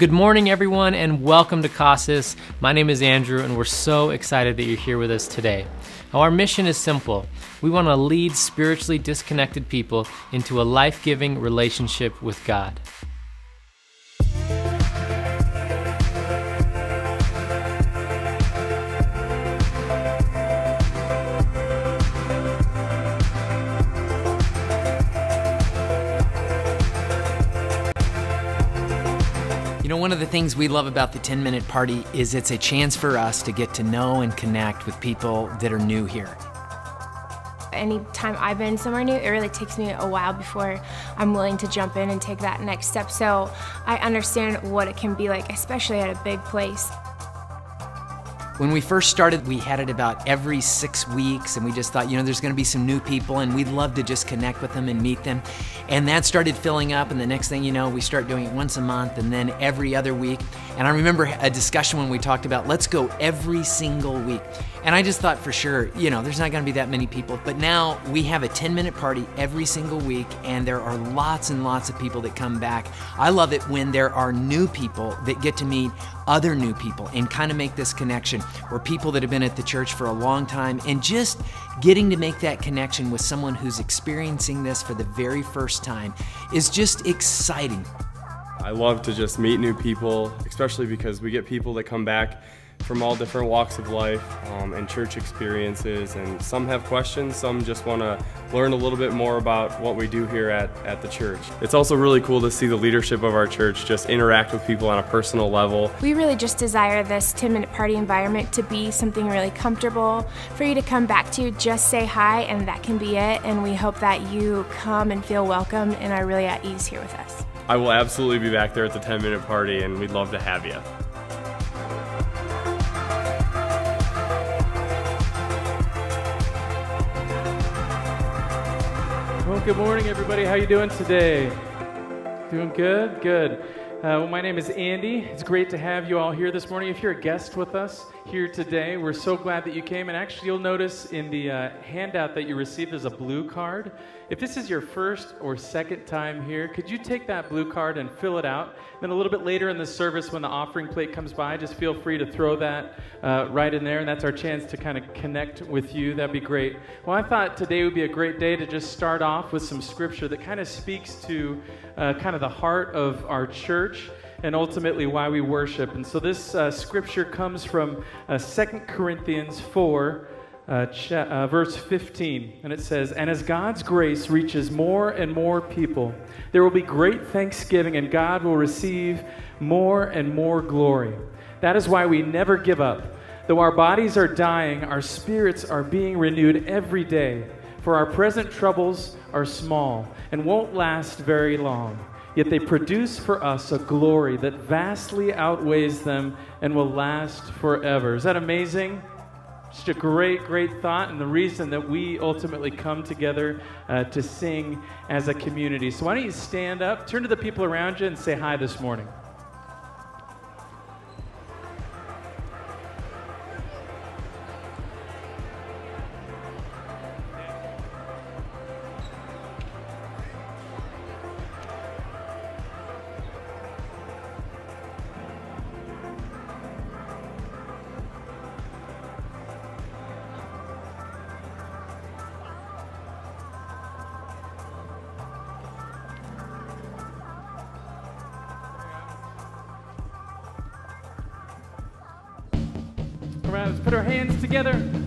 Good morning, everyone, and welcome to Casas. My name is Andrew, and we're so excited that you're here with us today. Now, our mission is simple we want to lead spiritually disconnected people into a life giving relationship with God. One of the things we love about the 10 minute party is it's a chance for us to get to know and connect with people that are new here. Anytime I've been somewhere new, it really takes me a while before I'm willing to jump in and take that next step. So I understand what it can be like, especially at a big place. When we first started, we had it about every six weeks, and we just thought, you know, there's going to be some new people, and we'd love to just connect with them and meet them. And that started filling up, and the next thing you know, we start doing it once a month and then every other week. And I remember a discussion when we talked about let's go every single week. And I just thought for sure, you know, there's not going to be that many people. But now we have a 10 minute party every single week, and there are lots and lots of people that come back. I love it when there are new people that get to meet other new people and kind of make this connection where people that have been at the church for a long time and just getting to make that connection with someone who's experiencing this for the very first time is just exciting. I love to just meet new people, especially because we get people that come back from all different walks of life um, and church experiences. And some have questions, some just want to learn a little bit more about what we do here at, at the church. It's also really cool to see the leadership of our church just interact with people on a personal level. We really just desire this 10 minute party environment to be something really comfortable for you to come back to, just say hi, and that can be it. And we hope that you come and feel welcome and are really at ease here with us. I will absolutely be back there at the 10 minute party, and we'd love to have you. Well, good morning, everybody. How you doing today? Doing good? Good. Uh, well, my name is Andy. It's great to have you all here this morning. If you're a guest with us here today, we're so glad that you came. And actually, you'll notice in the uh, handout that you received, is a blue card. If this is your first or second time here, could you take that blue card and fill it out? Then a little bit later in the service, when the offering plate comes by, just feel free to throw that uh, right in there, and that's our chance to kind of connect with you. That'd be great. Well, I thought today would be a great day to just start off with some scripture that kind of speaks to uh, kind of the heart of our church and ultimately why we worship. And so this uh, scripture comes from uh, 2 Corinthians 4 uh, cha- uh, verse 15, and it says, And as God's grace reaches more and more people, there will be great thanksgiving, and God will receive more and more glory. That is why we never give up. Though our bodies are dying, our spirits are being renewed every day. For our present troubles are small and won't last very long. Yet they produce for us a glory that vastly outweighs them and will last forever. Is that amazing? Just a great, great thought, and the reason that we ultimately come together uh, to sing as a community. So, why don't you stand up, turn to the people around you, and say hi this morning? Put our hands together.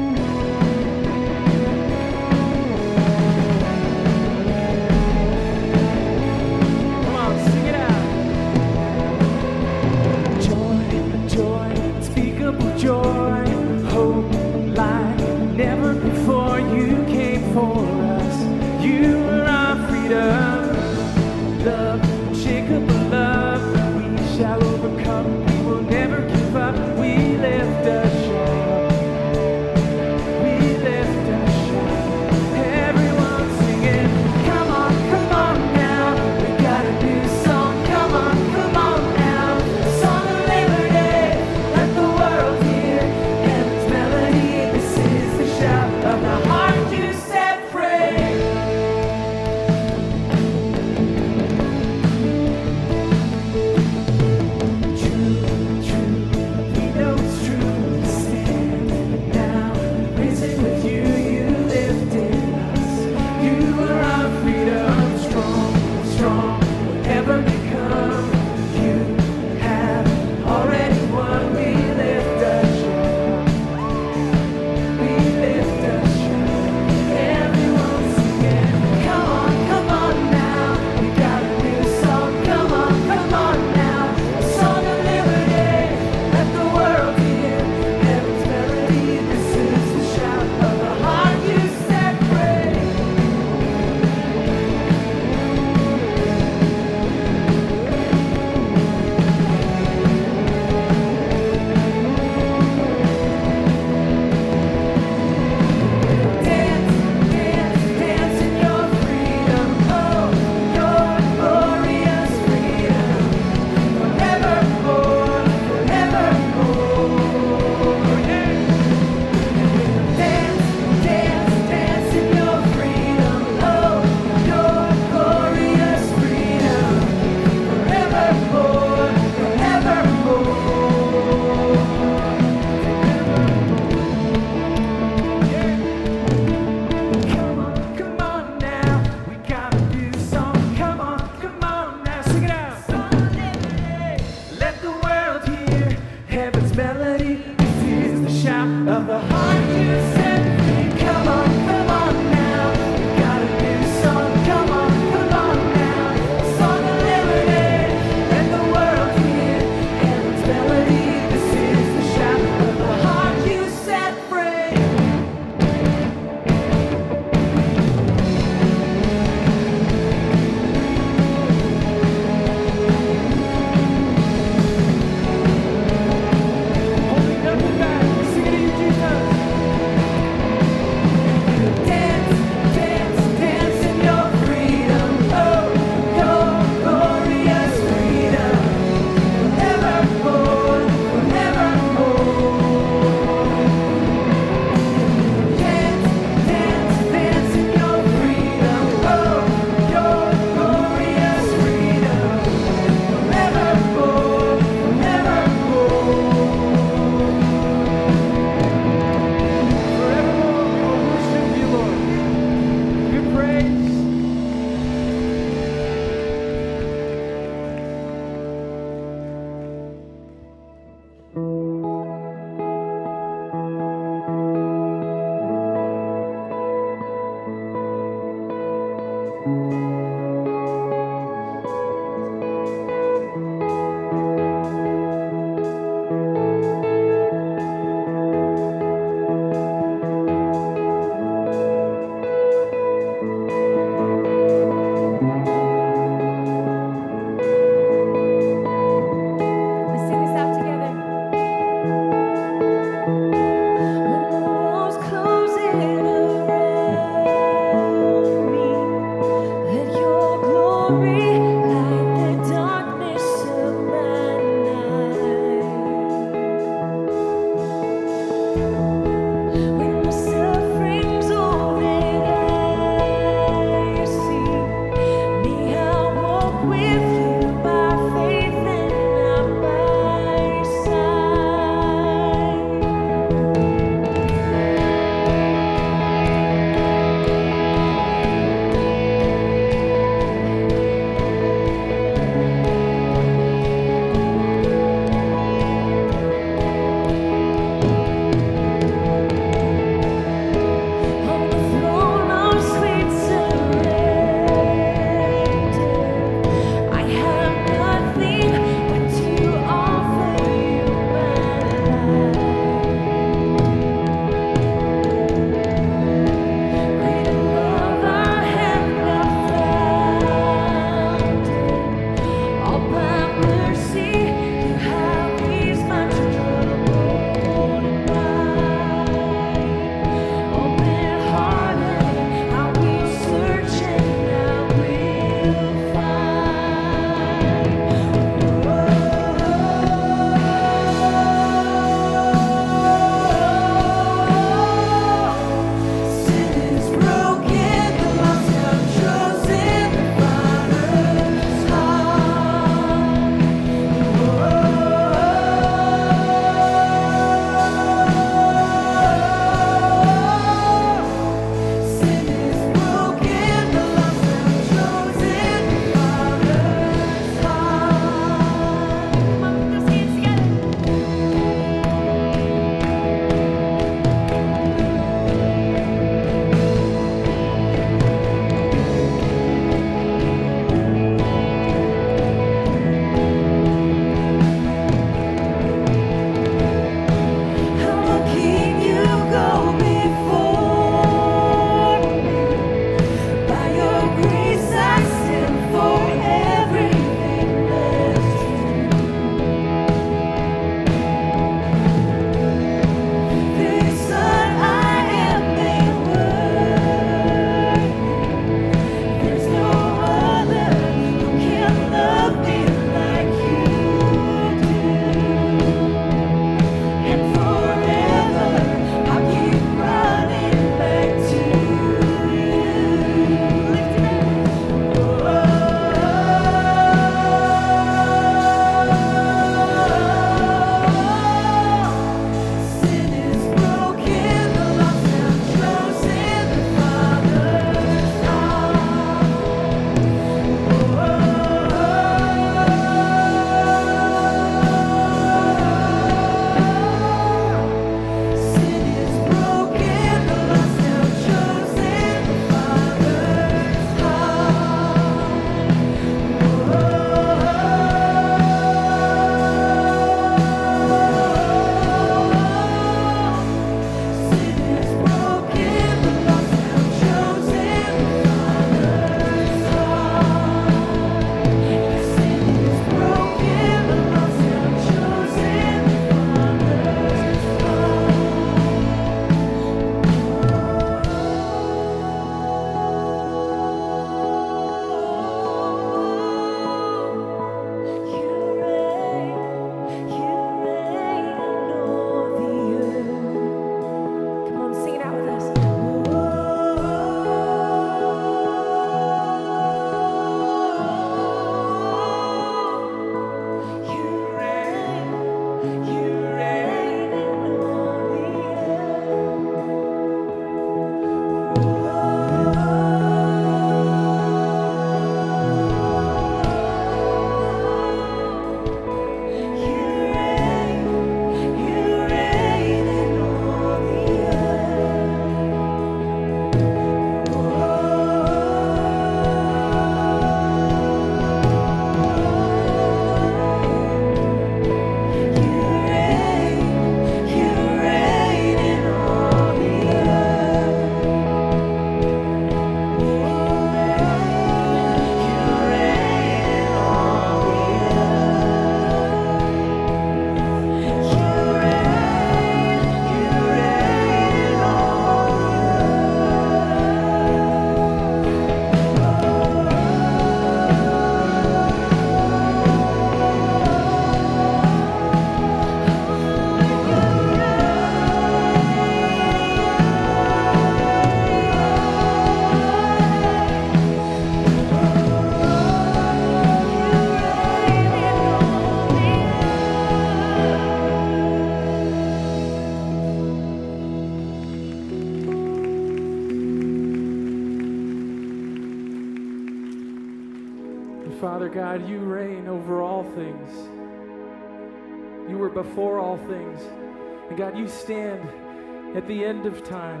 At the end of time.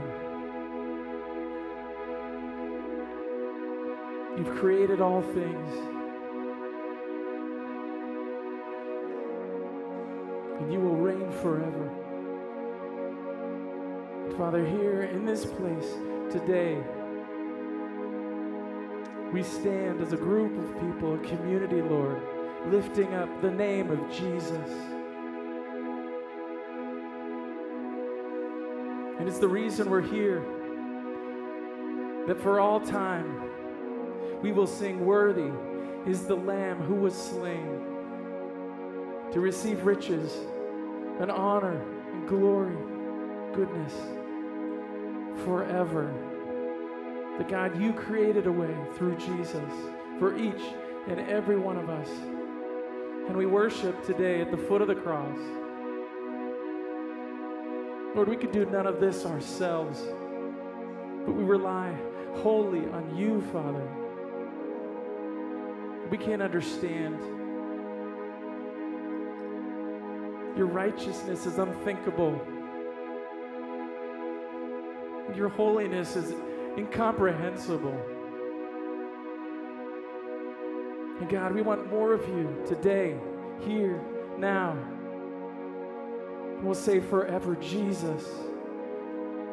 You've created all things. And you will reign forever. Father, here in this place today, we stand as a group of people, a community, Lord, lifting up the name of Jesus. And it's the reason we're here that for all time we will sing, Worthy is the Lamb who was slain to receive riches and honor and glory, goodness forever. The God, you created a way through Jesus for each and every one of us. And we worship today at the foot of the cross. Lord, we could do none of this ourselves, but we rely wholly on you, Father. We can't understand. Your righteousness is unthinkable. Your holiness is incomprehensible. And God, we want more of you today, here, now. We'll say forever, Jesus.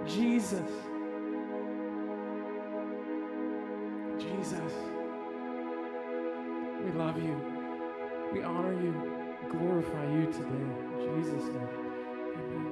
Jesus. Jesus. We love you. We honor you. Glorify you today. In Jesus' name. Amen.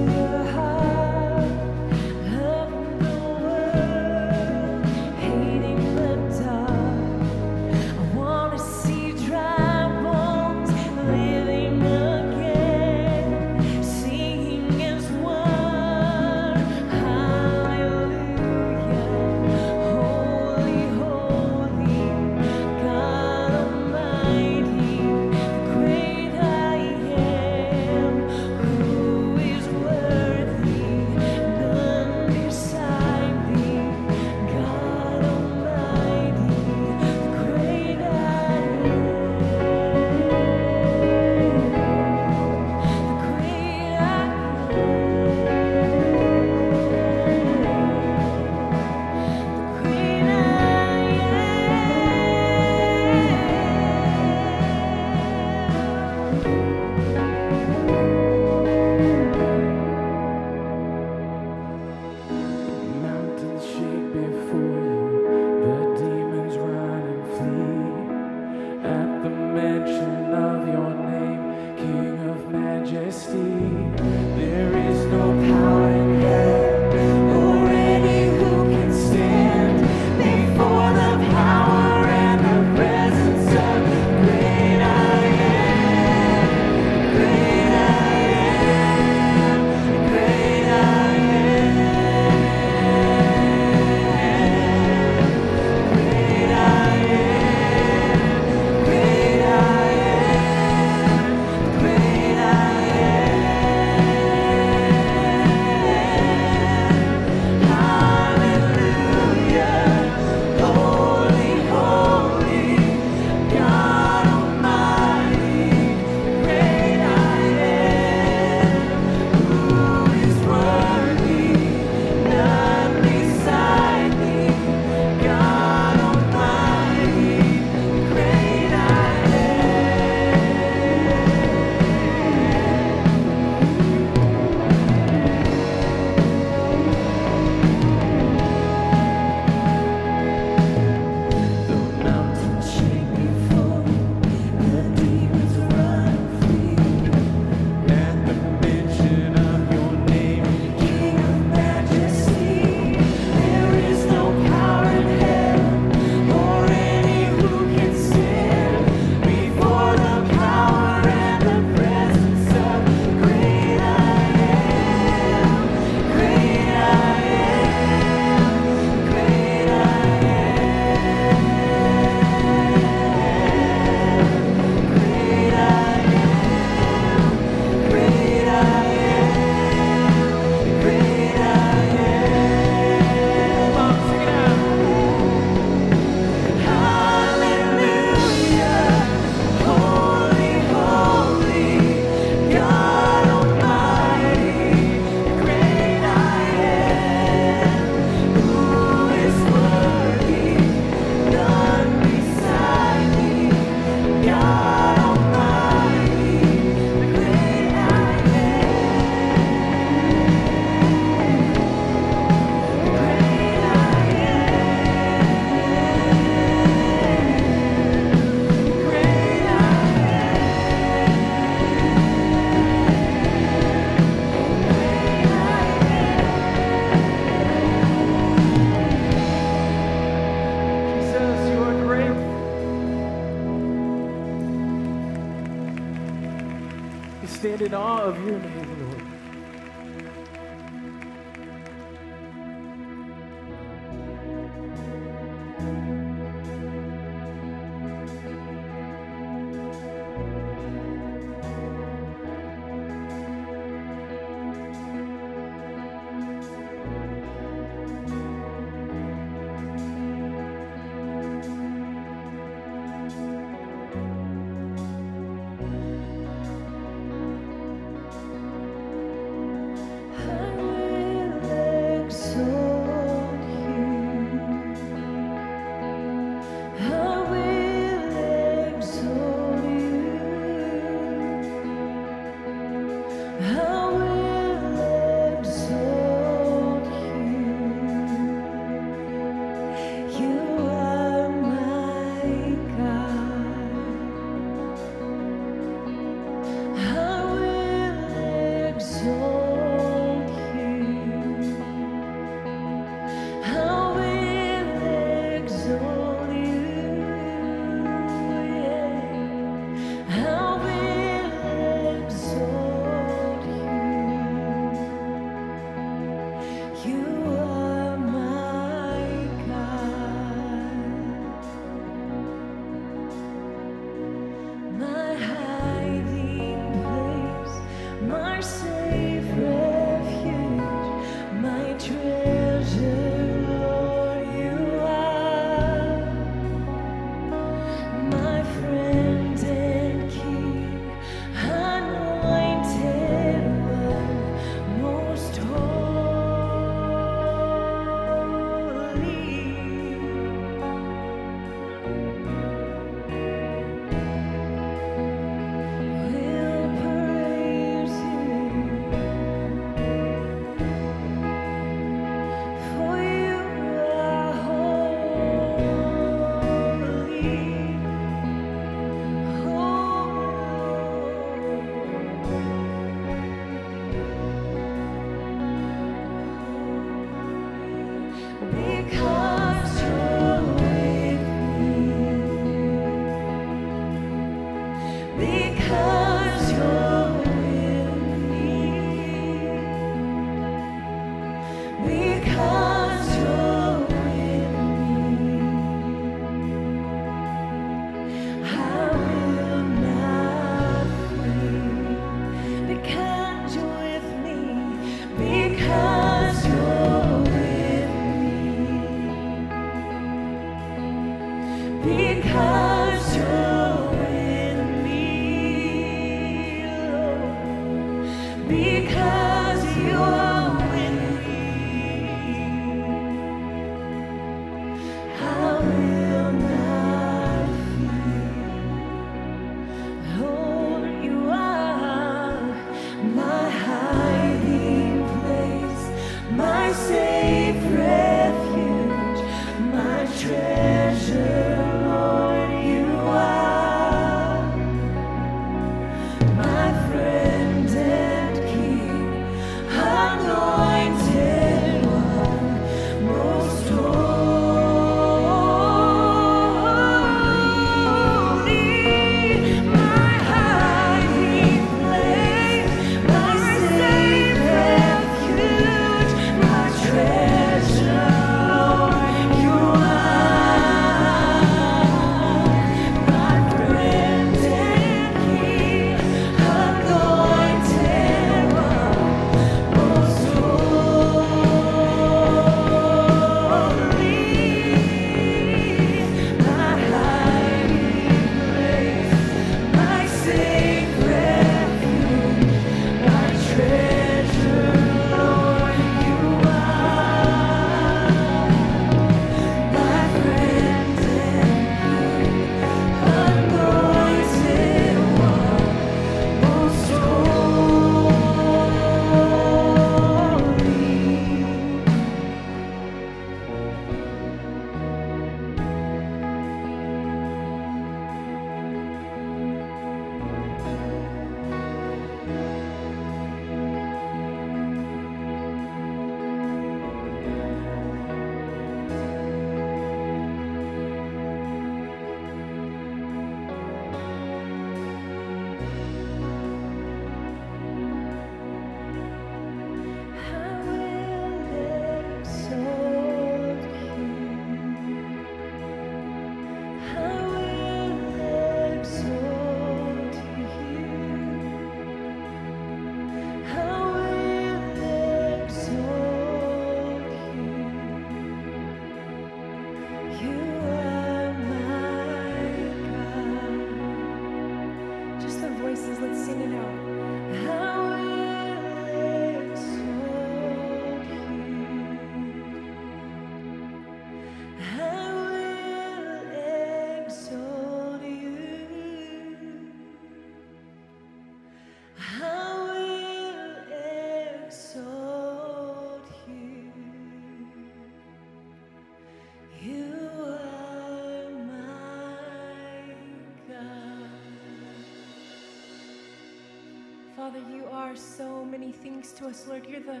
Are so many things to us, Lord. You're the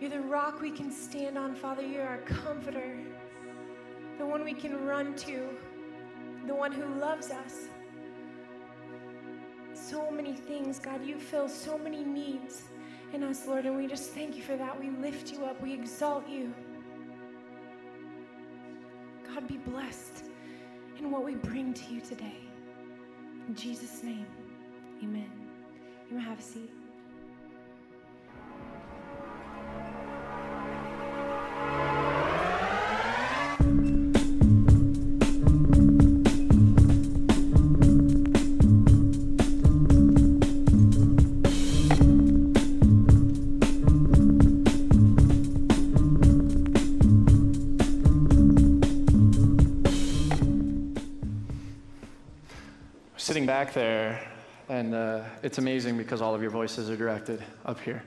you're the rock we can stand on, Father. You're our comforter, the one we can run to, the one who loves us. So many things, God. You fill so many needs in us, Lord, and we just thank you for that. We lift you up, we exalt you. God, be blessed in what we bring to you today. In Jesus' name, amen. May have a seat. sitting back there, and uh, it's amazing because all of your voices are directed up here.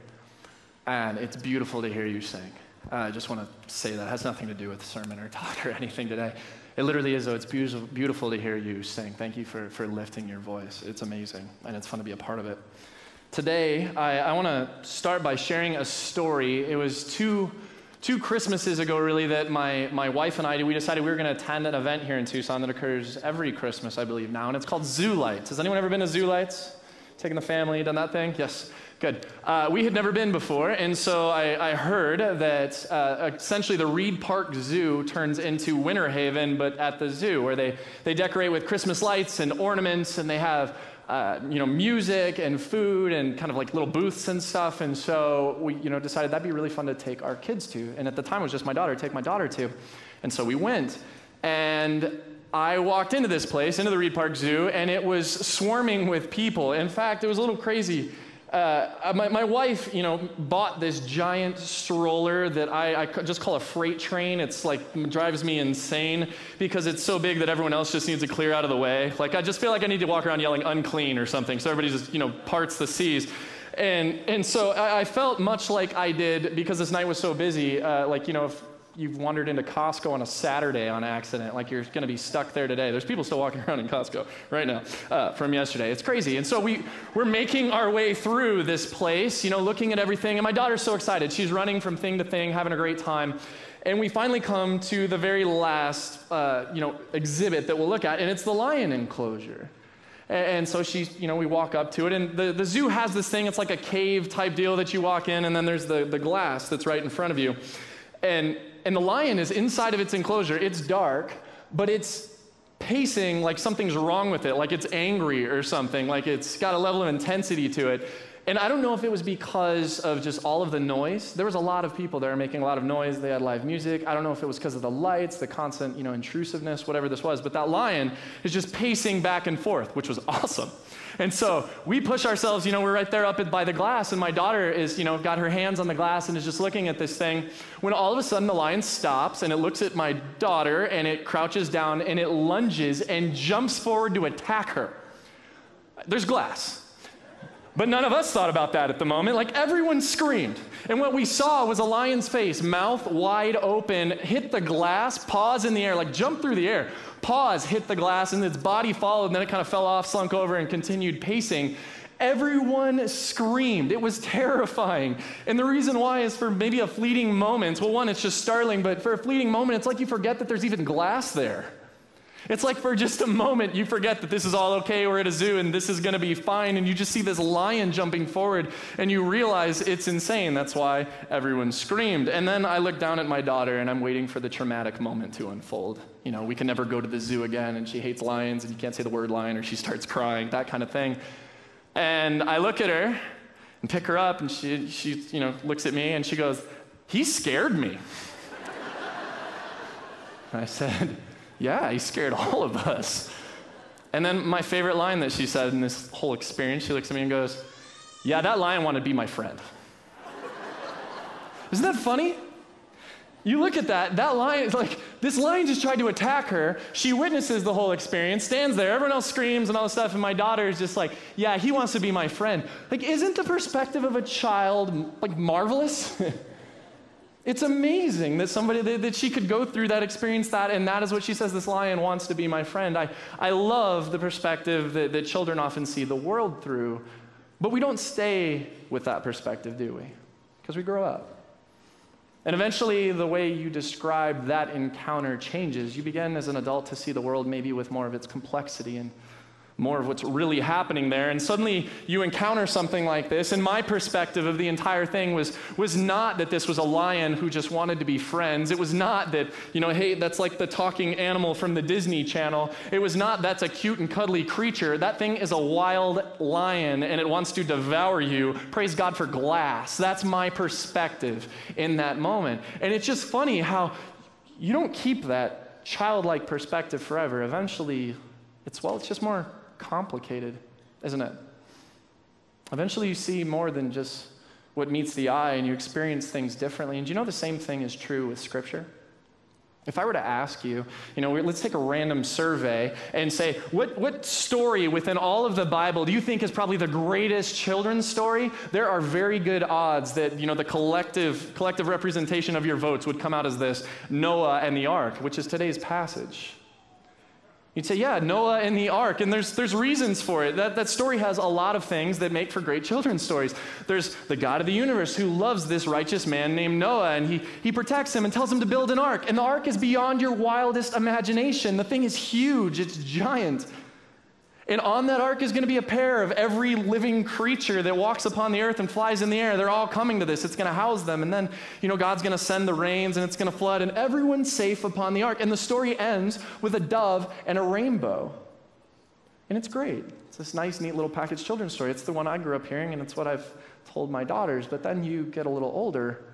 And it's beautiful to hear you sing. Uh, I just want to say that. It has nothing to do with sermon or talk or anything today. It literally is, though. It's beautiful, beautiful to hear you sing. Thank you for, for lifting your voice. It's amazing, and it's fun to be a part of it. Today, I, I want to start by sharing a story. It was two, two Christmases ago, really, that my, my wife and I, we decided we were going to attend an event here in Tucson that occurs every Christmas, I believe, now, and it's called Zoo Lights. Has anyone ever been to Zoo Lights? Taken the family, done that thing? Yes, good. Uh, we had never been before, and so I, I heard that uh, essentially the Reid Park Zoo turns into Winter Haven, but at the zoo, where they, they decorate with Christmas lights and ornaments, and they have uh, you know, music and food and kind of like little booths and stuff. And so we, you know, decided that'd be really fun to take our kids to. And at the time, it was just my daughter, take my daughter to. And so we went. And I walked into this place, into the Reid Park Zoo, and it was swarming with people. In fact, it was a little crazy. Uh, my, my wife, you know, bought this giant stroller that I, I just call a freight train. It's like drives me insane because it's so big that everyone else just needs to clear out of the way. Like I just feel like I need to walk around yelling unclean or something, so everybody just you know parts the seas. And and so I, I felt much like I did because this night was so busy. Uh, like you know, if you've wandered into Costco on a Saturday on accident, like you're going to be stuck there today. There's people still walking around in Costco right now uh, from yesterday. It's crazy. And so we, we're making our way through this place, you know, looking at everything. And my daughter's so excited. She's running from thing to thing, having a great time. And we finally come to the very last, uh, you know, exhibit that we'll look at, and it's the lion enclosure. And so she, you know, we walk up to it, and the, the zoo has this thing, it's like a cave type deal that you walk in, and then there's the, the glass that's right in front of you. And, and the lion is inside of its enclosure. It's dark, but it's pacing like something's wrong with it, like it's angry or something, like it's got a level of intensity to it. And I don't know if it was because of just all of the noise. There was a lot of people there making a lot of noise. They had live music. I don't know if it was because of the lights, the constant, you know, intrusiveness, whatever this was. But that lion is just pacing back and forth, which was awesome. And so we push ourselves, you know, we're right there up by the glass, and my daughter is, you know, got her hands on the glass and is just looking at this thing. When all of a sudden the lion stops and it looks at my daughter and it crouches down and it lunges and jumps forward to attack her. There's glass. But none of us thought about that at the moment. Like everyone screamed. And what we saw was a lion's face, mouth wide open, hit the glass, paws in the air, like jump through the air. Paws hit the glass, and its body followed, and then it kind of fell off, slunk over, and continued pacing. Everyone screamed. It was terrifying. And the reason why is for maybe a fleeting moment. Well, one, it's just startling, but for a fleeting moment, it's like you forget that there's even glass there. It's like for just a moment you forget that this is all okay, we're at a zoo and this is gonna be fine, and you just see this lion jumping forward and you realize it's insane. That's why everyone screamed. And then I look down at my daughter and I'm waiting for the traumatic moment to unfold. You know, we can never go to the zoo again and she hates lions and you can't say the word lion or she starts crying, that kind of thing. And I look at her and pick her up and she, she you know, looks at me and she goes, He scared me. I said, yeah, he scared all of us. And then my favorite line that she said in this whole experience, she looks at me and goes, Yeah, that lion wanted to be my friend. Isn't that funny? You look at that, that lion, like, this lion just tried to attack her. She witnesses the whole experience, stands there, everyone else screams and all this stuff, and my daughter is just like, yeah, he wants to be my friend. Like, isn't the perspective of a child, like, marvelous? It's amazing that somebody that, that, she could go through that, experience that, and that is what she says this lion wants to be my friend. I, I love the perspective that, that children often see the world through. But we don't stay with that perspective, do we? Because we grow up. And eventually, the way you describe that encounter changes. You begin as an adult to see the world maybe with more of its complexity and more of what's really happening there. And suddenly you encounter something like this. And my perspective of the entire thing was, was not that this was a lion who just wanted to be friends. It was not that, you know, hey, that's like the talking animal from the Disney Channel. It was not that's a cute and cuddly creature. That thing is a wild lion and it wants to devour you. Praise God for glass. That's my perspective in that moment. And it's just funny how you don't keep that childlike perspective forever. Eventually, it's, well, it's just more complicated, isn't it? Eventually, you see more than just what meets the eye and you experience things differently. And you know the same thing is true with Scripture? If I were to ask you, you know, let's take a random survey and say, what, what story within all of the Bible do you think is probably the greatest children's story? There are very good odds that, you know, the collective, collective representation of your votes would come out as this Noah and the ark, which is today's passage. You'd say, yeah, Noah and the ark. And there's, there's reasons for it. That, that story has a lot of things that make for great children's stories. There's the God of the universe who loves this righteous man named Noah, and he, he protects him and tells him to build an ark. And the ark is beyond your wildest imagination. The thing is huge, it's giant. And on that ark is going to be a pair of every living creature that walks upon the earth and flies in the air. They're all coming to this. It's going to house them. And then, you know, God's going to send the rains and it's going to flood, and everyone's safe upon the ark. And the story ends with a dove and a rainbow. And it's great. It's this nice, neat little packaged children's story. It's the one I grew up hearing, and it's what I've told my daughters. But then you get a little older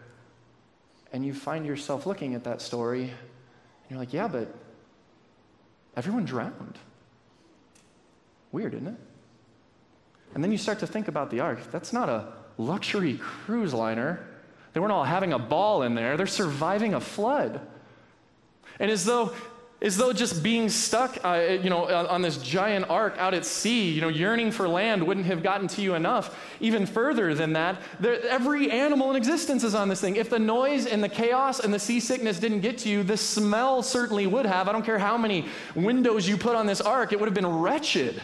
and you find yourself looking at that story, and you're like, yeah, but everyone drowned. Weird, isn't it? And then you start to think about the ark. That's not a luxury cruise liner. They weren't all having a ball in there, they're surviving a flood. And as though as though just being stuck, uh, you know, on, this giant ark out at sea, you know, yearning for land wouldn't have gotten to you enough. Even further than that, there, every animal in existence is on this thing. If the noise and the chaos and the seasickness didn't get to you, the smell certainly would have. I don't care how many windows you put on this ark, it would have been wretched.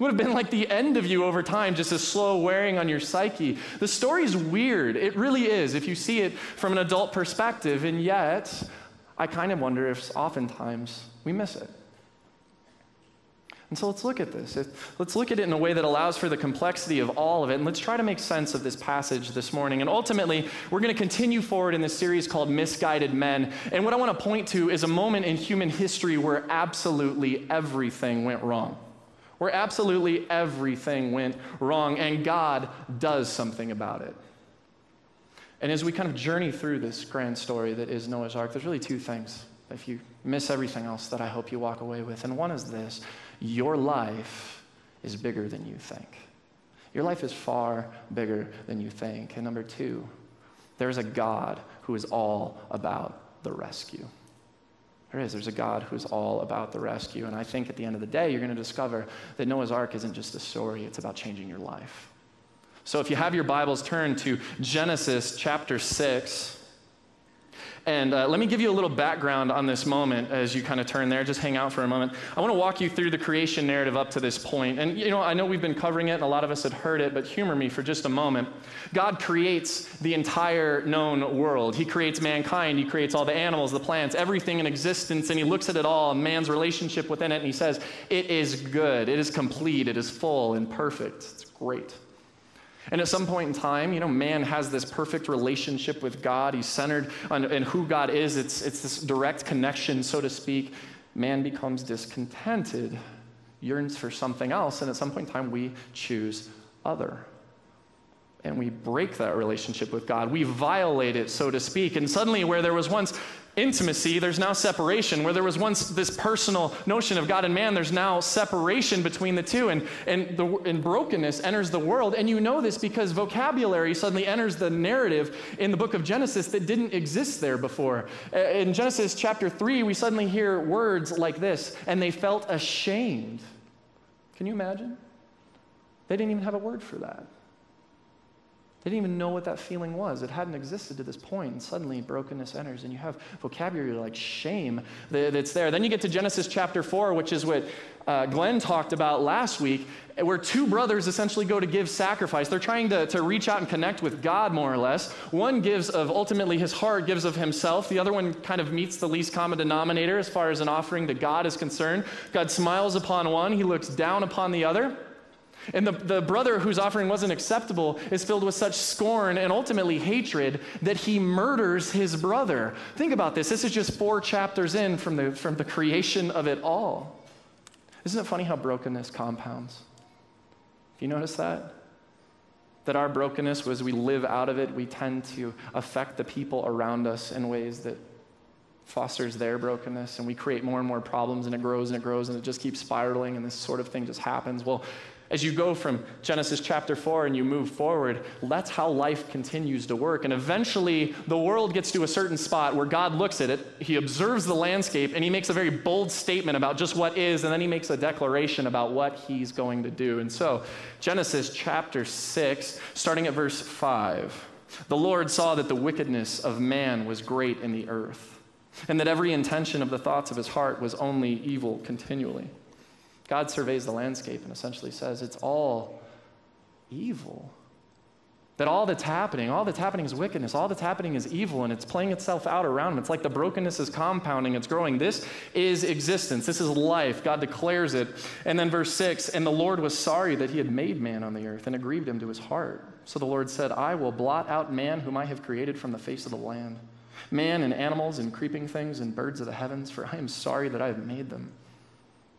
It would have been like the end of you over time, just a slow wearing on your psyche. The story's weird. It really is if you see it from an adult perspective, and yet I kind of wonder if oftentimes we miss it. And so let's look at this. Let's look at it in a way that allows for the complexity of all of it. And let's try to make sense of this passage this morning. And ultimately, we're going to continue forward in this series called Misguided Men. And what I want to point to is a moment in human history where absolutely everything went wrong. Where absolutely everything went wrong, and God does something about it. And as we kind of journey through this grand story that is Noah's Ark, there's really two things. If you miss everything else, that I hope you walk away with. And one is this your life is bigger than you think. Your life is far bigger than you think. And number two, there's a God who is all about the rescue. There is. There's a God who's all about the rescue. And I think at the end of the day, you're going to discover that Noah's Ark isn't just a story, it's about changing your life. So if you have your Bibles, turn to Genesis chapter 6. And uh, let me give you a little background on this moment as you kind of turn there. Just hang out for a moment. I want to walk you through the creation narrative up to this point. And, you know, I know we've been covering it and a lot of us had heard it, but humor me for just a moment. God creates the entire known world. He creates mankind, He creates all the animals, the plants, everything in existence, and He looks at it all, man's relationship within it, and He says, It is good, it is complete, it is full and perfect. It's great. And at some point in time, you know, man has this perfect relationship with God. He's centered on in who God is. It's, it's this direct connection, so to speak. Man becomes discontented, yearns for something else, and at some point in time, we choose other. And we break that relationship with God. We violate it, so to speak. And suddenly, where there was once intimacy, there's now separation. Where there was once this personal notion of God and man, there's now separation between the two. And, and, the, and brokenness enters the world. And you know this because vocabulary suddenly enters the narrative in the book of Genesis that didn't exist there before. In Genesis chapter 3, we suddenly hear words like this, and they felt ashamed. Can you imagine? They didn't even have a word for that. They didn't even know what that feeling was. It hadn't existed to this point, and suddenly brokenness enters, and you have vocabulary like shame that's there. Then you get to Genesis chapter 4, which is what uh, Glenn talked about last week, where two brothers essentially go to give sacrifice. They're trying to, to reach out and connect with God, more or less. One gives of ultimately his heart, gives of himself. The other one kind of meets the least common denominator as far as an offering to God is concerned. God smiles upon one, he looks down upon the other. And the, the brother whose offering wasn't acceptable is filled with such scorn and ultimately hatred that he murders his brother. Think about this. This is just four chapters in from the, from the creation of it all. Isn't it funny how brokenness compounds? Do you notice that? That our brokenness, as we live out of it, we tend to affect the people around us in ways that fosters their brokenness, and we create more and more problems, and it grows and it grows, and it just keeps spiraling, and this sort of thing just happens. Well, as you go from Genesis chapter 4 and you move forward, that's how life continues to work. And eventually, the world gets to a certain spot where God looks at it, He observes the landscape, and He makes a very bold statement about just what is, and then He makes a declaration about what He's going to do. And so, Genesis chapter 6, starting at verse 5 the Lord saw that the wickedness of man was great in the earth, and that every intention of the thoughts of his heart was only evil continually. God surveys the landscape and essentially says it's all evil. That all that's happening, all that's happening is wickedness, all that's happening is evil, and it's playing itself out around him. It's like the brokenness is compounding, it's growing. This is existence, this is life. God declares it. And then verse 6 And the Lord was sorry that he had made man on the earth, and it grieved him to his heart. So the Lord said, I will blot out man whom I have created from the face of the land, man and animals and creeping things and birds of the heavens, for I am sorry that I have made them.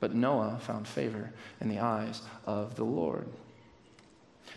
But Noah found favor in the eyes of the Lord.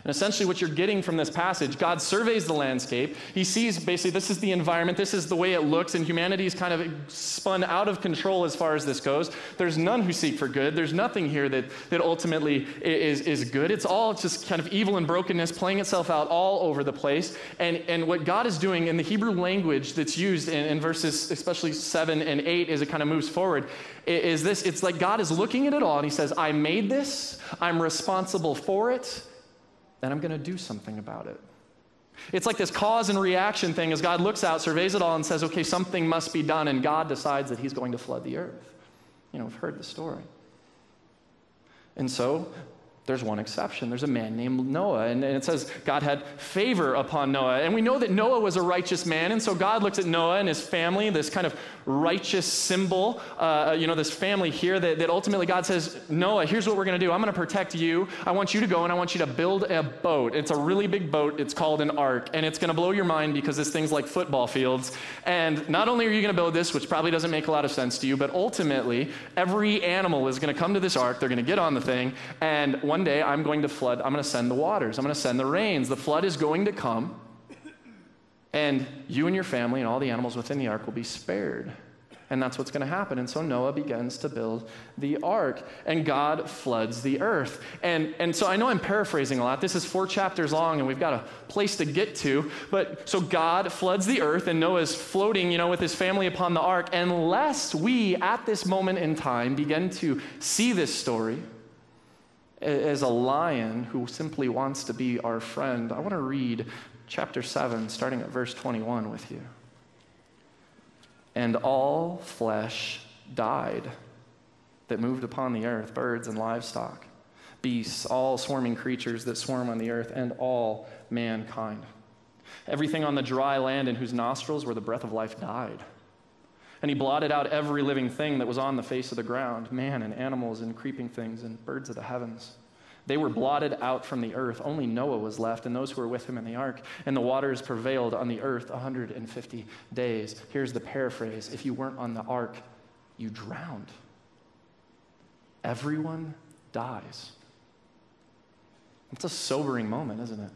And essentially, what you're getting from this passage, God surveys the landscape. He sees basically this is the environment, this is the way it looks, and humanity is kind of spun out of control as far as this goes. There's none who seek for good. There's nothing here that, that ultimately is, is good. It's all just kind of evil and brokenness playing itself out all over the place. And, and what God is doing in the Hebrew language that's used in, in verses, especially 7 and 8, as it kind of moves forward, is this it's like God is looking at it all and He says, I made this, I'm responsible for it then I'm going to do something about it. It's like this cause and reaction thing as God looks out, surveys it all, and says, okay, something must be done, and God decides that He's going to flood the earth. You know, we've heard the story. And so there's one exception. There's a man named Noah. And, and, it says God had favor upon Noah. And we know that Noah was a righteous man. And so God looks at Noah and his family, this kind of righteous symbol, uh, you know, this family here that, that ultimately God says, Noah, here's what we're going to do. I'm going to protect you. I want you to go and I want you to build a boat. It's a really big boat. It's called an ark. And it's going to blow your mind because this thing's like football fields. And not only are you going to build this, which probably doesn't make a lot of sense to you, but ultimately, every animal is going to come to this ark. They're going to get on the thing. And one day I'm going to flood, I'm going to send the waters, I'm going to send the rains. The flood is going to come, and you and your family and all the animals within the ark will be spared. And that's what's going to happen. And so Noah begins to build the ark, and God floods the earth. And, and so I know I'm paraphrasing a lot. This is four chapters long, and we've got a place to get to. But so God floods the earth, and Noah's floating, you know, with his family upon the ark. Unless we, at this moment in time, begin to see this story as a lion who simply wants to be our friend, I want to read chapter 7, starting at verse 21 with you. And all flesh died that moved upon the earth birds and livestock, beasts, all swarming creatures that swarm on the earth, and all mankind. Everything on the dry land in whose nostrils were the breath of life died. And he blotted out every living thing that was on the face of the ground man and animals and creeping things and birds of the heavens. They were blotted out from the earth. Only Noah was left and those who were with him in the ark. And the waters prevailed on the earth 150 days. Here's the paraphrase if you weren't on the ark, you drowned. Everyone dies. It's a sobering moment, isn't it?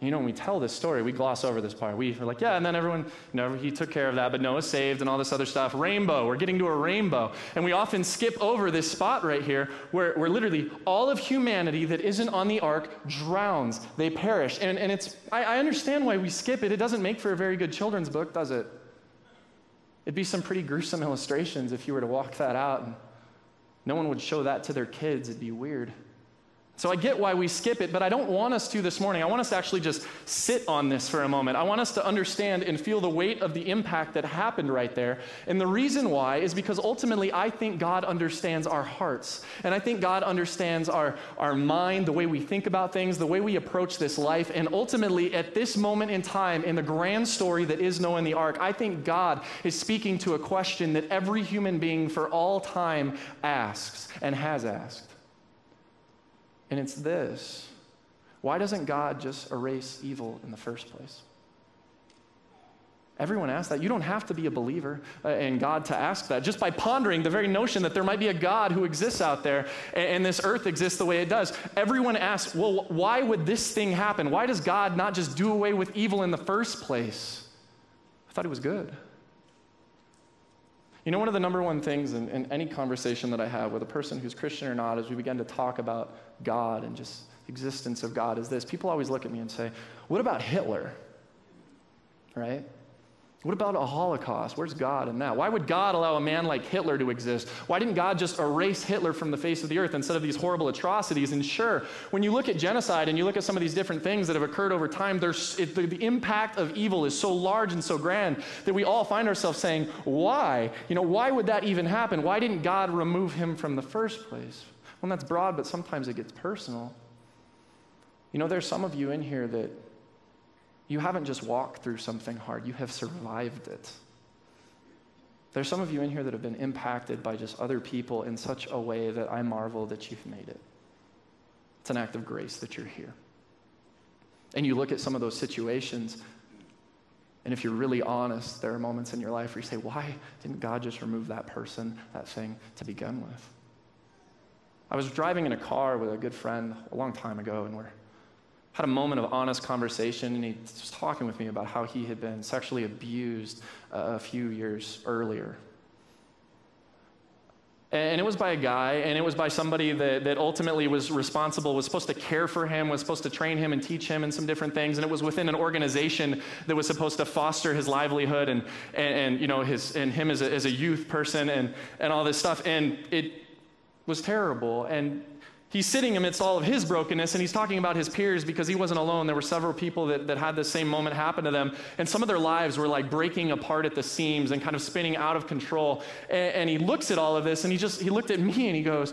You know, when we tell this story, we gloss over this part. We are like, yeah, and then everyone, you know, he took care of that, but Noah saved and all this other stuff. Rainbow, we're getting to a rainbow. And we often skip over this spot right here where, where literally all of humanity that isn't on the ark drowns. They perish. And, and it's, I, I understand why we skip it. It doesn't make for a very good children's book, does it? It'd be some pretty gruesome illustrations if you were to walk that out and no one would show that to their kids. It'd be weird. So I get why we skip it, but I don't want us to this morning. I want us to actually just sit on this for a moment. I want us to understand and feel the weight of the impact that happened right there. And the reason why is because ultimately I think God understands our hearts. And I think God understands our, our mind, the way we think about things, the way we approach this life. And ultimately, at this moment in time, in the grand story that is Noah and the ark, I think God is speaking to a question that every human being for all time asks and has asked. And it's this why doesn't God just erase evil in the first place? Everyone asks that. You don't have to be a believer uh, in God to ask that. Just by pondering the very notion that there might be a God who exists out there and, this earth exists the way it does, everyone asks, well, why would this thing happen? Why does God not just do away with evil in the first place? I thought it was good. You know, one of the number one things in, in any conversation that I have with a person who's Christian or not, as we begin to talk about God and just existence of God, is this. People always look at me and say, What about Hitler? Right? What about a Holocaust? Where's God in that? Why would God allow a man like Hitler to exist? Why didn't God just erase Hitler from the face of the earth instead of these horrible atrocities? And sure, when you look at genocide and you look at some of these different things that have occurred over time, it, the, the impact of evil is so large and so grand that we all find ourselves saying, why? You know, why would that even happen? Why didn't God remove him from the first place? Well, that's broad, but sometimes it gets personal. You know, there's some of you in here that you haven't just walked through something hard, you have survived it. There's some of you in here that have been impacted by just other people in such a way that I marvel that you've made it. It's an act of grace that you're here. And you look at some of those situations, and if you're really honest, there are moments in your life where you say, Why didn't God just remove that person, that thing to begin with? I was driving in a car with a good friend a long time ago, and we're had a moment of honest conversation, and he was talking with me about how he had been sexually abused uh, a few years earlier. And it was by a guy, and it was by somebody that, that ultimately was responsible, was supposed to care for him, was supposed to train him and teach him and some different things. And it was within an organization that was supposed to foster his livelihood and, and, and you know, his, and him as a, as a youth person and, and all this stuff. And it was terrible. And he's sitting amidst all of his brokenness and he's talking about his peers because he wasn't alone. There were several people that, that had the same moment happen to them. And some of their lives were like breaking apart at the seams and kind of spinning out of control. And, and he looks at all of this and he just, he looked at me and he goes,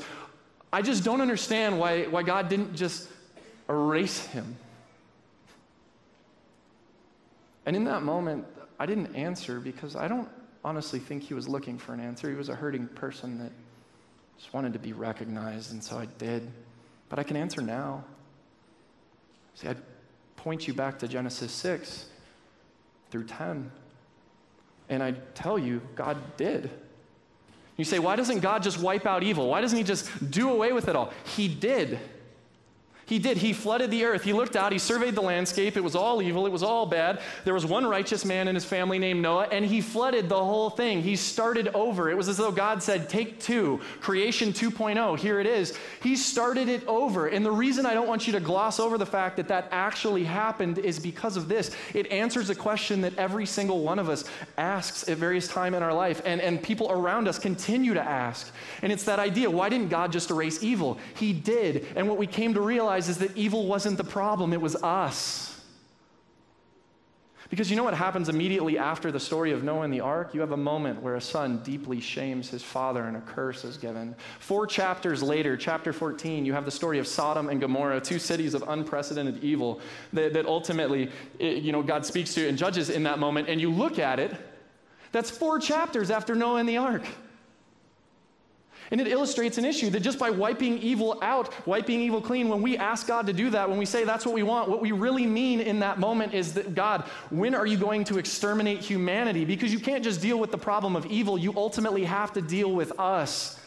I just don't understand why, why God didn't just erase him. And in that moment, I didn't answer because I don't honestly think he was looking for an answer. He was a hurting person that just wanted to be recognized, and so I did. But I can answer now. See, I'd point you back to Genesis 6 through 10. And I tell you, God did. You say, why doesn't God just wipe out evil? Why doesn't He just do away with it all? He did. He did. He flooded the earth. He looked out. He surveyed the landscape. It was all evil. It was all bad. There was one righteous man in his family named Noah, and he flooded the whole thing. He started over. It was as though God said, Take two, creation 2.0. Here it is. He started it over. And the reason I don't want you to gloss over the fact that that actually happened is because of this. It answers a question that every single one of us asks at various times in our life, and, and people around us continue to ask. And it's that idea why didn't God just erase evil? He did. And what we came to realize is that evil wasn't the problem, it was us. Because you know what happens immediately after the story of Noah and the ark? You have a moment where a son deeply shames his father and a curse is given. Four chapters later, chapter 14, you have the story of Sodom and Gomorrah, two cities of unprecedented evil that, that ultimately eh, you know, God speaks to and judges in that moment. And you look at it, that's four chapters after Noah and the ark. And it illustrates an issue that just by wiping evil out, wiping evil clean, when we ask God to do that, when we say that's what we want, what we really mean in that moment is that God, when are you going to exterminate humanity? Because you can't just deal with the problem of evil, you ultimately have to deal with us.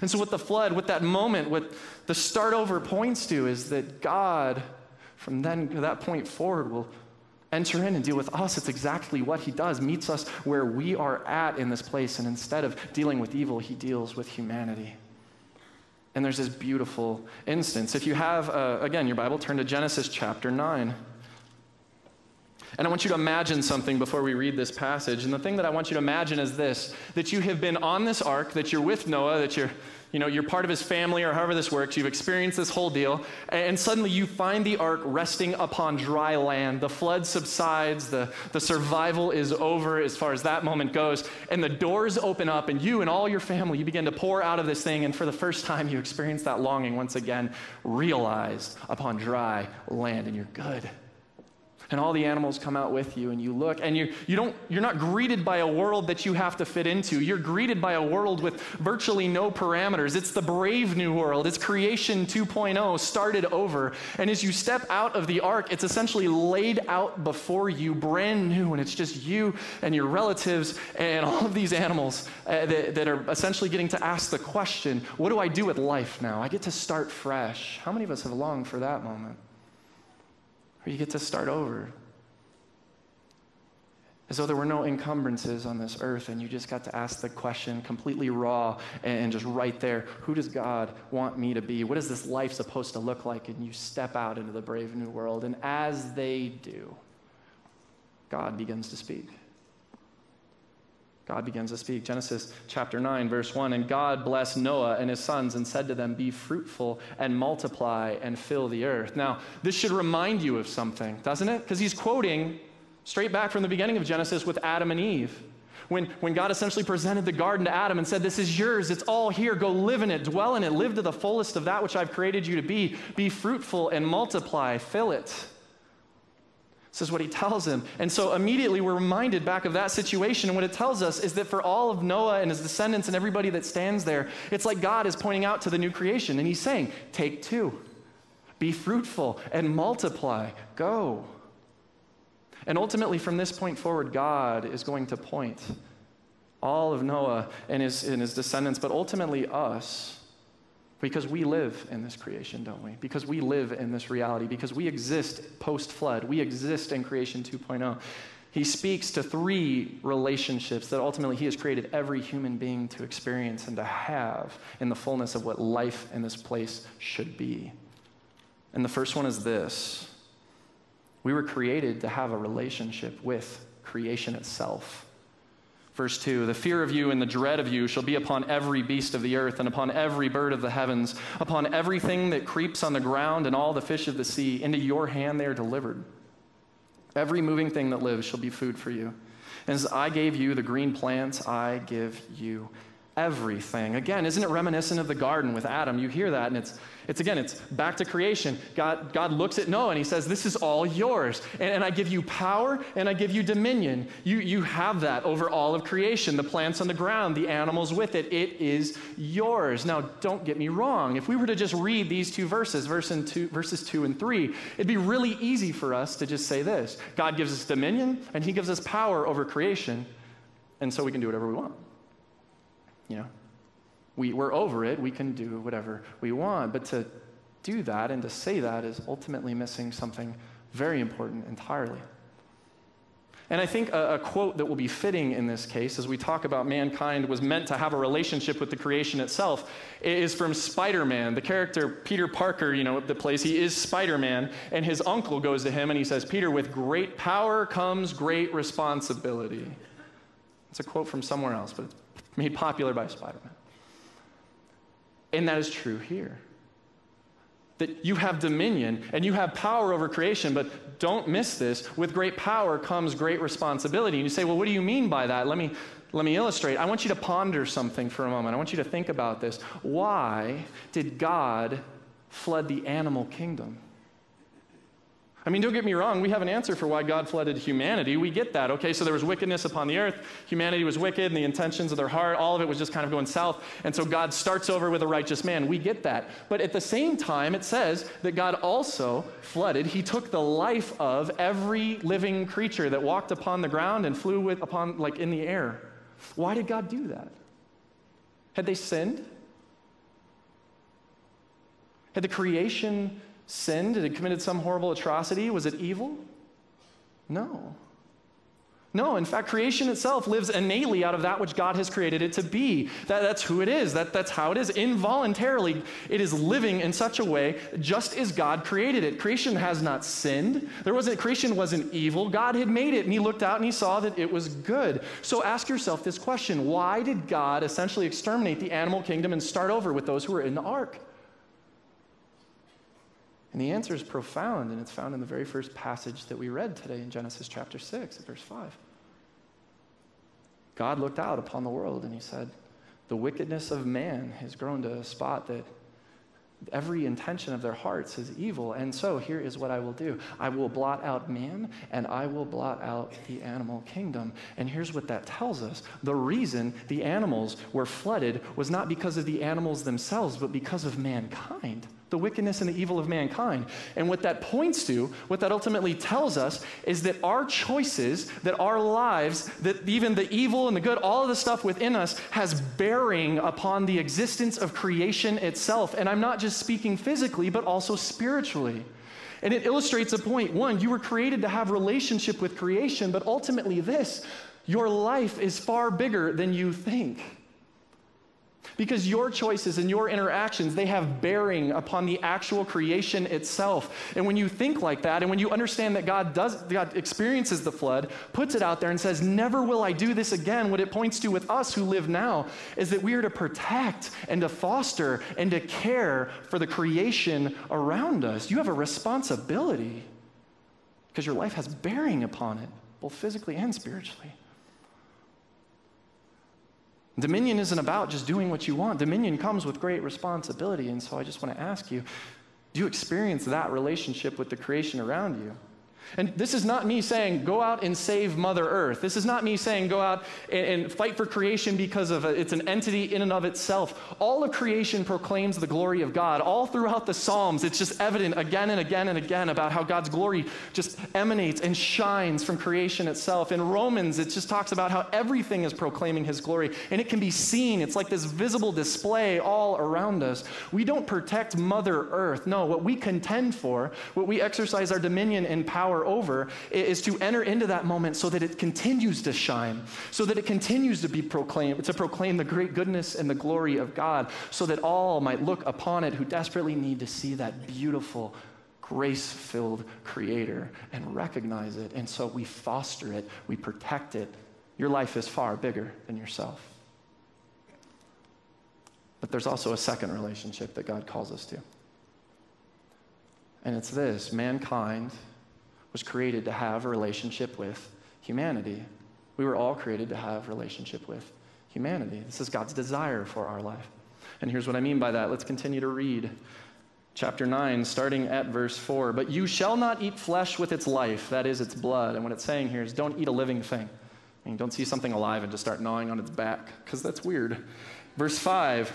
And so, what the flood, what that moment, what the start over points to is that God, from then that point forward, will enter in and deal with us. It's exactly what he does, meets us where we are at in this place. And instead of dealing with evil, he deals with humanity. And there's this beautiful instance. If you have, uh, again, your Bible, turn to Genesis chapter 9. And I want you to imagine something before we read this passage. And the thing that I want you to imagine is this that you have been on this ark, that you're with Noah, that you're, you know, you're part of his family or however this works. You've experienced this whole deal. And suddenly you find the ark resting upon dry land. The flood subsides, the, the survival is over as far as that moment goes. And the doors open up, and you and all your family, you begin to pour out of this thing. And for the first time, you experience that longing once again, realized upon dry land, and you're good and all the animals come out with you and you look and you, you don't, you're not greeted by a world that you have to fit into. You're greeted by a world with virtually no parameters. It's the brave new world. It's creation 2.0 started over. And as you step out of the ark it's essentially laid out before you brand new and it's just you and your relatives and all of these animals uh, that, that are essentially getting to ask the question what do i do with life now? I get to start fresh. How many of us have longed for that moment or you get to start over. As though there were no encumbrances on this earth, and you just got to ask the question completely raw and just right there who does God want me to be? What is this life supposed to look like? And you step out into the brave new world, and as they do, God begins to speak. God begins to speak. Genesis chapter 9, verse 1 And God blessed Noah and his sons and said to them, Be fruitful and multiply and fill the earth. Now, this should remind you of something, doesn't it? Because he's quoting straight back from the beginning of Genesis with Adam and Eve. When, when God essentially presented the garden to Adam and said, This is yours, it's all here, go live in it, dwell in it, live to the fullest of that which I've created you to be, be fruitful and multiply, fill it. This is what he tells him. And so immediately we're reminded back of that situation. And what it tells us is that for all of Noah and his descendants and everybody that stands there, it's like God is pointing out to the new creation. And he's saying, Take two, be fruitful and multiply, go. And ultimately, from this point forward, God is going to point all of Noah and his, and his descendants, but ultimately us because we live in this creation, don't we? Because we live in this reality, because we exist post flood, we exist in creation 2.0. He speaks to three relationships that ultimately he has created every human being to experience and to have in the fullness of what life in this place should be. And the first one is this we were created to have a relationship with creation itself. Verse 2 The fear of you and the dread of you shall be upon every beast of the earth, and upon every bird of the heavens, upon everything that creeps on the ground, and all the fish of the sea. Into your hand they are delivered. Every moving thing that lives shall be food for you. And As I gave you the green plants, I give you everything. Again, isn't it reminiscent of the garden with Adam? You hear that, and it's, it's again, it's back to creation. God, God looks at Noah and he says, This is all yours. And, and I give you power and I give you dominion. You, you have that over all of creation the plants on the ground, the animals with it. It is yours. Now, don't get me wrong. If we were to just read these two verses, verse and two, verses 2 and 3, it'd be really easy for us to just say this God gives us dominion and he gives us power over creation, and so we can do whatever we want. You know, we, we're over it. We can do whatever we want. But to do that and to say that is ultimately missing something very important entirely. And I think a, a, quote that will be fitting in this case, as we talk about mankind was meant to have a relationship with the creation itself, is from Spider Man. The character Peter Parker, you know, the place, he is Spider Man, and his uncle goes to him and he says, Peter, with great power comes great responsibility. It's a quote from somewhere else, but it's made popular by Spider Man. And that is true here. That you have dominion and you have power over creation, but don't miss this. With great power comes great responsibility. And you say, well, what do you mean by that? Let me, let me illustrate. I want you to ponder something for a moment. I want you to think about this. Why did God flood the animal kingdom? I mean, don't get me wrong, we have an answer for why God flooded humanity. We get that, okay? So there was wickedness upon the earth. Humanity was wicked, and the intentions of their heart, all of it was just kind of going south. And so God starts over with a righteous man. We get that. But at the same time, it says that God also flooded. He took the life of every living creature that walked upon the ground and flew with, upon, like in the air. Why did God do that? Had they sinned? Had the creation sinned? Had it committed some horrible atrocity? Was it evil? No. No, in fact, creation itself lives innately out of that which God has created it to be. That, that's who it is. That, that's how it is. Involuntarily, it is living in such a way just as God created it. Creation has not sinned. There wasn't creation wasn't evil. God had made it, and He looked out and He saw that it was good. So ask yourself this question: Why did God essentially exterminate the animal kingdom and start over with those who were in the ark? And the answer is profound, and it's found in the very first passage that we read today in Genesis chapter 6, verse 5. God looked out upon the world and he said, The wickedness of man has grown to a spot that every intention of their hearts is evil. And so here is what I will do I will blot out man and I will blot out the animal kingdom. And here's what that tells us the reason the animals were flooded was not because of the animals themselves, but because of mankind the wickedness and the evil of mankind. And what that points to, what that ultimately tells us, is that our choices, that our lives, that even the evil and the good, all of the stuff within us has bearing upon the existence of creation itself. And I'm not just speaking physically, but also spiritually. And it illustrates a point. One, you were created to have relationship with creation, but ultimately this, your life is far bigger than you think. Because your choices and your interactions, they have bearing upon the actual creation itself. And when you think like that, and when you understand that God does, God experiences the flood, puts it out there and says, Never will I do this again, what it points to with us who live now is that we are to protect and to foster and to care for the creation around us. You have a responsibility because your life has bearing upon it, both physically and spiritually. Dominion isn't about just doing what you want. Dominion comes with great responsibility. And so I just want to ask you do you experience that relationship with the creation around you? And this is not me saying, go out and save Mother Earth. This is not me saying, go out and, and fight for creation because of a, it's an entity in and of itself. All of creation proclaims the glory of God. All throughout the Psalms, it's just evident again and again and again about how God's glory just emanates and shines from creation itself. In Romans, it just talks about how everything is proclaiming His glory, and it can be seen. It's like this visible display all around us. We don't protect Mother Earth. No, what we contend for, what we exercise our dominion and power over is to enter into that moment so that it continues to shine, so that it continues to be proclaimed, to proclaim the great goodness and the glory of God, so that all might look upon it who desperately need to see that beautiful, grace filled creator and recognize it. And so we foster it, we protect it. Your life is far bigger than yourself. But there's also a second relationship that God calls us to. And it's this mankind was created to have a relationship with humanity. We were all created to have relationship with humanity. This is God's desire for our life. And here's what I mean by that. Let's continue to read. Chapter 9, starting at verse 4. But you shall not eat flesh with its life, that is, its blood. And what it's saying here is don't eat a living thing. I mean, don't see something alive and just start gnawing on its back, because that's weird. Verse 5,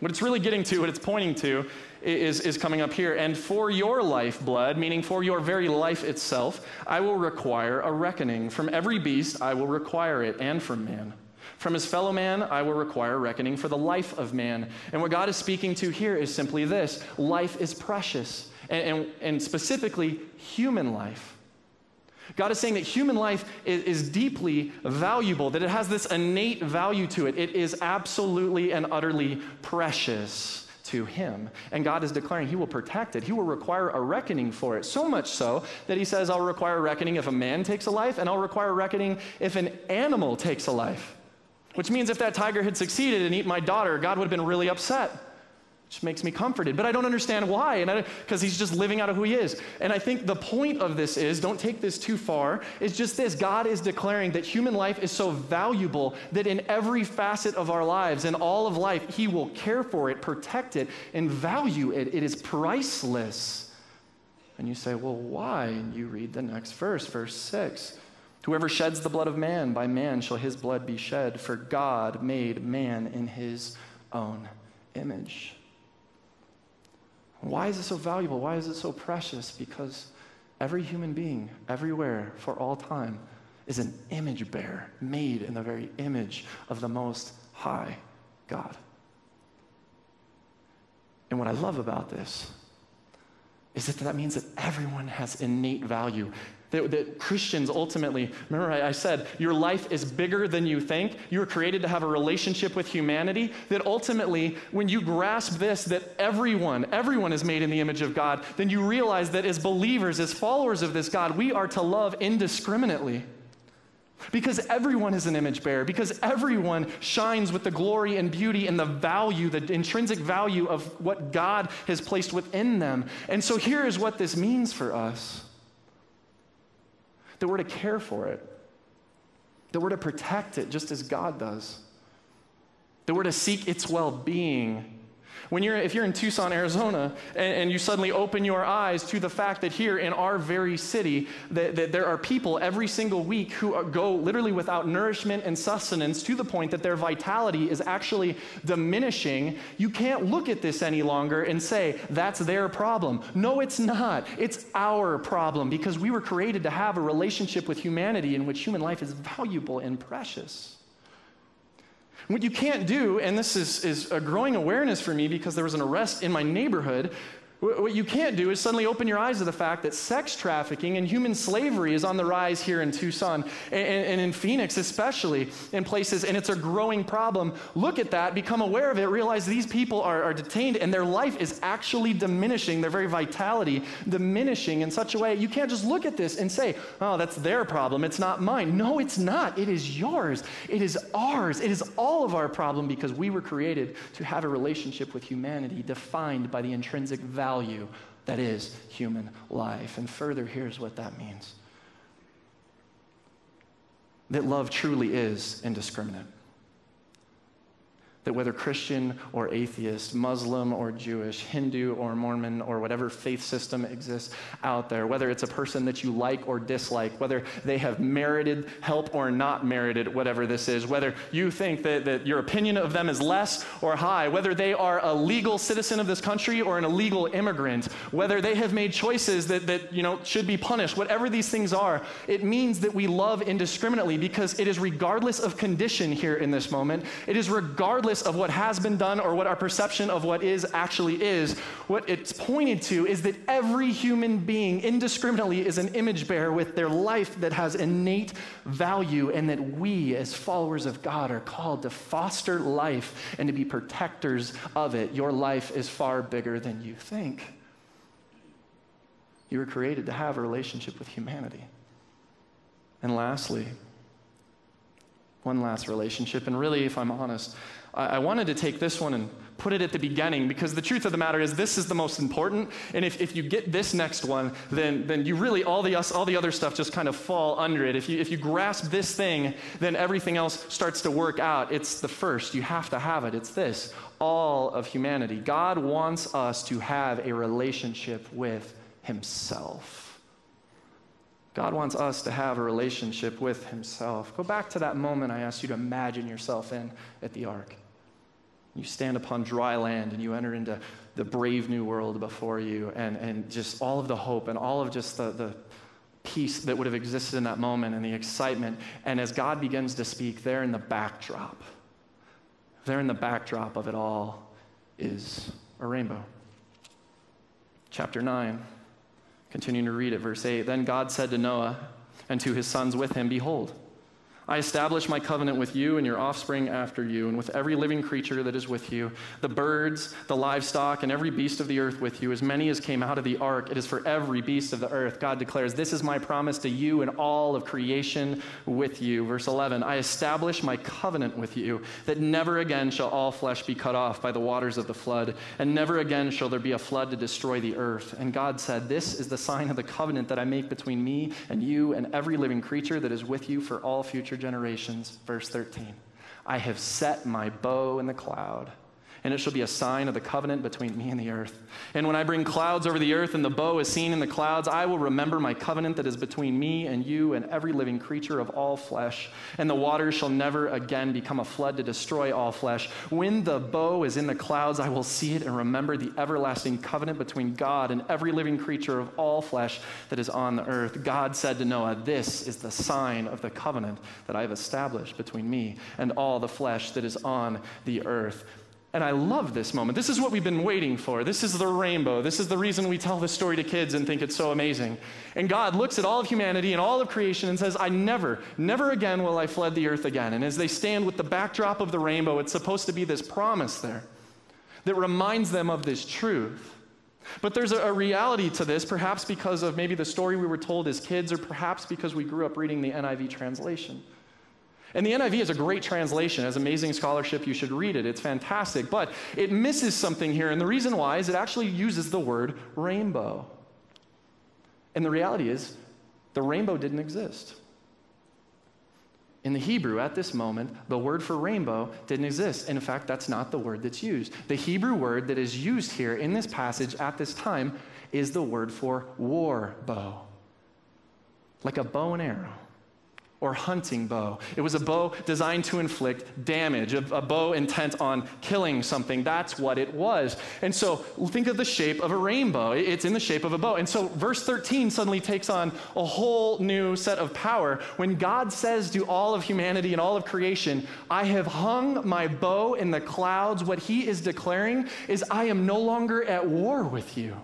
what it's really getting to, what it's pointing to, is, is coming up here. And for your lifeblood, meaning for your very life itself, I will require a reckoning. From every beast, I will require it, and from man. From his fellow man, I will require reckoning for the life of man. And what God is speaking to here is simply this life is precious, and, and, and specifically, human life. God is saying that human life is, is, deeply valuable, that it has this innate value to it. It is absolutely and utterly precious to him. And God is declaring he will protect it. He will require a reckoning for it. So much so that he says, I'll require a reckoning if a man takes a life, and I'll require reckoning if an animal takes a life. Which means if that tiger had succeeded and eaten my daughter, God would have been really upset which makes me comforted. But I don't understand why, and because he's just living out of who he is. And I think the point of this is don't take this too far, It's just this God is declaring that human life is so valuable that in every facet of our lives, in all of life, he will care for it, protect it, and value it. It is priceless. And you say, well, why? And you read the next verse, verse 6. Whoever sheds the blood of man, by man shall his blood be shed, for God made man in his own image. Why is it so valuable? Why is it so precious? Because every human being, everywhere, for all time, is an image bearer made in the very image of the Most High God. And what I love about this is that that means that everyone has innate value That, that Christians ultimately, remember I, I said, your life is bigger than you think. You were created to have a relationship with humanity. That ultimately, when you grasp this, that everyone, everyone is made in the image of God, then you realize that as believers, as followers of this God, we are to love indiscriminately. Because everyone is an image bearer, because everyone shines with the glory and beauty and the value, the intrinsic value of what God has placed within them. And so here is what this means for us that we're to care for it, that we're to protect it just as God does, that we're to seek its well being when you're, if you're in Tucson, Arizona, and, and, you suddenly open your eyes to the fact that here in our very city, that, that there are people every single week who go literally without nourishment and sustenance to the point that their vitality is actually diminishing, you can't look at this any longer and say, that's their problem. No, it's not. It's our problem because we were created to have a relationship with humanity in which human life is valuable and precious. What you can't do, and this is, is a growing awareness for me because there was an arrest in my neighborhood what you can't do is suddenly open your eyes to the fact that sex trafficking and human slavery is on the rise here in Tucson and, in Phoenix, especially in places, and it's a growing problem. Look at that, become aware of it, realize these people are, are detained and their life is actually diminishing, their very vitality diminishing in such a way. You can't just look at this and say, oh, that's their problem, it's not mine. No, it's not. It is yours, it is ours, it is all of our problem because we were created to have a relationship with humanity defined by the intrinsic value value that is human life. And further, here's what that means that love truly is indiscriminate that whether Christian or atheist, Muslim or Jewish, Hindu or Mormon or whatever faith system exists out there, whether it's a person that you like or dislike, whether they have merited help or not merited whatever this is, whether you think that, that your opinion of them is less or high, whether they are a legal citizen of this country or an illegal immigrant, whether they have made choices that, that you know, should be punished, whatever these things are, it means that we love indiscriminately because it is regardless of condition here in this moment. It is regardless regardless of what has been done or what our perception of what is actually is, what it's pointed to is that every human being indiscriminately is an image bearer with their life that has innate value, and that we, as followers of God, are called to foster life and to be protectors of it. Your life is far bigger than you think. You were created to have a relationship with humanity. And lastly, one last relationship, and really, if I'm honest, I wanted to take this one and put it at the beginning because the truth of the matter is this is the most important. And if, if you get this next one, then, then you really, all the, all the other stuff just kind of fall under it. If you, if you grasp this thing, then everything else starts to work out. It's the first. You have to have it. It's this all of humanity. God wants us to have a relationship with Himself. God wants us to have a relationship with Himself. Go back to that moment I asked you to imagine yourself in at the ark. You stand upon dry land and you enter into the brave new world before you, and, and just all of the hope and all of just the, the peace that would have existed in that moment and the excitement. And as God begins to speak, there in the backdrop, there in the backdrop of it all is a rainbow. Chapter 9, continuing to read it, verse 8. Then God said to Noah and to his sons with him, Behold, I establish my covenant with you and your offspring after you, and with every living creature that is with you, the birds, the livestock, and every beast of the earth with you, as many as came out of the ark. It is for every beast of the earth. God declares, This is my promise to you and all of creation with you. Verse 11 I establish my covenant with you, that never again shall all flesh be cut off by the waters of the flood, and never again shall there be a flood to destroy the earth. And God said, This is the sign of the covenant that I make between me and you and every living creature that is with you for all future future generations. Verse 13 I have set my bow in the cloud and it shall be a sign of the covenant between me and the earth. And when I bring clouds over the earth and the bow is seen in the clouds, I will remember my covenant that is between me and you and every living creature of all flesh. And the waters shall never again become a flood to destroy all flesh. When the bow is in the clouds, I will see it and remember the everlasting covenant between God and every living creature of all flesh that is on the earth. God said to Noah, This is the sign of the covenant that I have established between me and all the flesh that is on the earth And I love this moment. This is what we've been waiting for. This is the rainbow. This is the reason we tell this story to kids and think it's so amazing. And God looks at all of humanity and all of creation and says, I never, never again will I flood the earth again. And as they stand with the backdrop of the rainbow, it's supposed to be this promise there that reminds them of this truth. But there's a, a reality to this, perhaps because of maybe the story we were told as kids, or perhaps because we grew up reading the NIV translation. And the NIV is a great translation. Has amazing scholarship. You should read it. It's fantastic. But it misses something here. And the reason why is it actually uses the word rainbow. And the reality is, the rainbow didn't exist. In the Hebrew, at this moment, the word for rainbow didn't exist. And in fact, that's not the word that's used. The Hebrew word that is used here in this passage at this time is the word for war bow, like a bow and arrow or hunting bow. It was a bow designed to inflict damage, a, a, bow intent on killing something. That's what it was. And so think of the shape of a rainbow. It's in the shape of a bow. And so verse 13 suddenly takes on a whole new set of power when God says to all of humanity and all of creation, I have hung my bow in the clouds. What he is declaring is, I am no longer at war with you.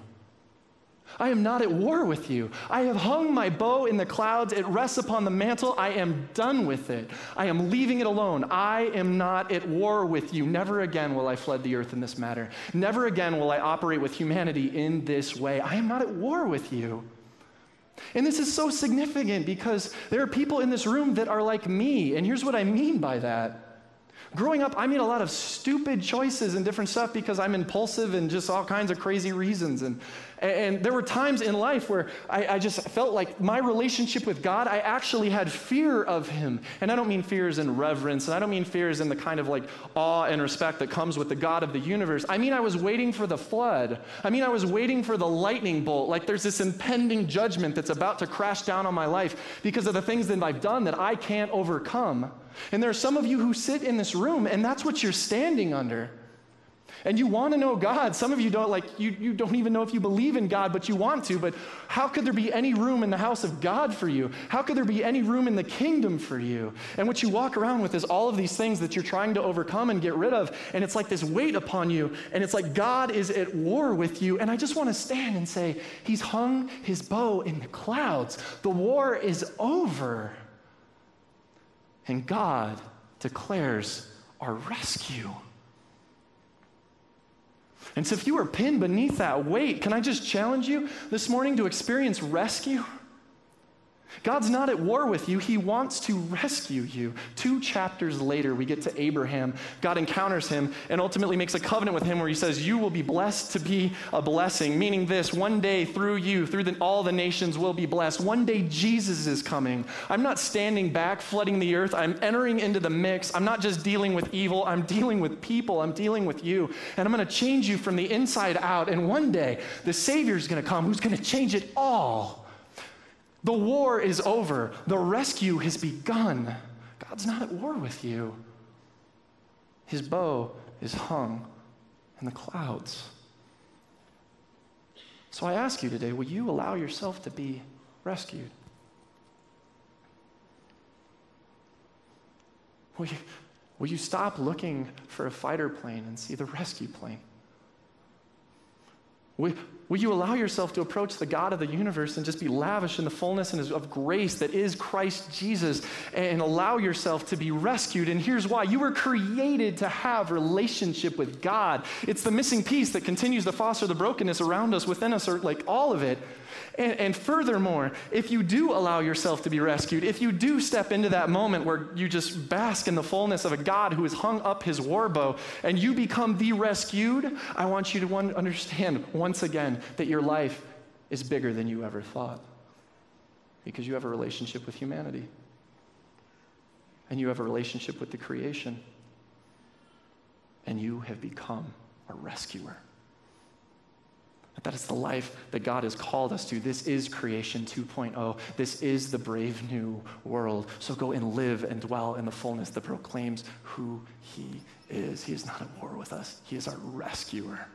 I am not at war with you. I have hung my bow in the clouds. It rests upon the mantle. I am done with it. I am leaving it alone. I am not at war with you. Never again will I flood the earth in this matter. Never again will I operate with humanity in this way. I am not at war with you. And this is so significant because there are people in this room that are like me. And here's what I mean by that. Growing up, I made a lot of stupid choices and different stuff because I'm impulsive and just all kinds of crazy reasons. And, and there were times in life where I, I, just felt like my relationship with God, I actually had fear of Him. And I don't mean fears in reverence, and I don't mean fears in the kind of like awe and respect that comes with the God of the universe. I mean, I was waiting for the flood. I mean, I was waiting for the lightning bolt. Like there's this impending judgment that's about to crash down on my life because of the things that I've done that I can't overcome. And there are some of you who sit in this room, and that's what you're standing under. And you want to know God. Some of you don't like you, you don't even know if you believe in God, but you want to. But how could there be any room in the house of God for you? How could there be any room in the kingdom for you? And what you walk around with is all of these things that you're trying to overcome and get rid of. And it's like this weight upon you. And it's like God is at war with you. And I just want to stand and say, He's hung his bow in the clouds. The war is over. And God declares our rescue. And so, if you are pinned beneath that weight, can I just challenge you this morning to experience rescue? God's not at war with you. He wants to rescue you. Two chapters later, we get to Abraham. God encounters him and ultimately makes a covenant with him where he says, You will be blessed to be a blessing. Meaning this one day through you, through the, all the nations will be blessed. One day Jesus is coming. I'm not standing back, flooding the earth. I'm entering into the mix. I'm not just dealing with evil, I'm dealing with people. I'm dealing with you. And I'm going to change you from the inside out. And one day, the Savior is going to come who's going to change it all. The war is over. The rescue has begun. God's not at war with you. His bow is hung in the clouds. So I ask you today will you allow yourself to be rescued? Will you, will you stop looking for a fighter plane and see the rescue plane? Will, will you allow yourself to approach the God of the universe and just be lavish in the fullness of grace that is Christ Jesus and allow yourself to be rescued? And here's why you were created to have relationship with God. It's the missing piece that continues to foster the brokenness around us, within us, or like all of it. And, and, furthermore, if you do allow yourself to be rescued, if you do step into that moment where you just bask in the fullness of a God who has hung up his war bow and you become the rescued, I want you to one, understand once again that your life is bigger than you ever thought because you have a relationship with humanity and you have a relationship with the creation and you have become a rescuer. That is the life that God has called us to. This is creation 2.0. This is the brave new world. So go and live and dwell in the fullness that proclaims who He is. He is not at war with us, He is our rescuer.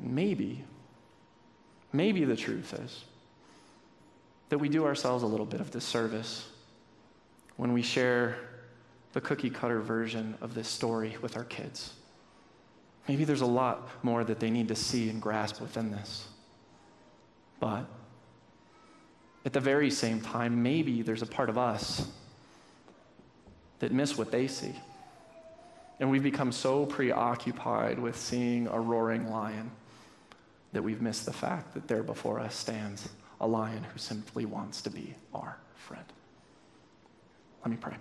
Maybe, maybe the truth is that we do ourselves a little bit of disservice when we share the cookie cutter version of this story with our kids. Maybe there's a lot more that they need to see and grasp within this. But at the very same time, maybe there's a part of us that miss what they see. And we've become so preoccupied with seeing a roaring lion that we've missed the fact that there before us stands a lion who simply wants to be our friend. Let me pray.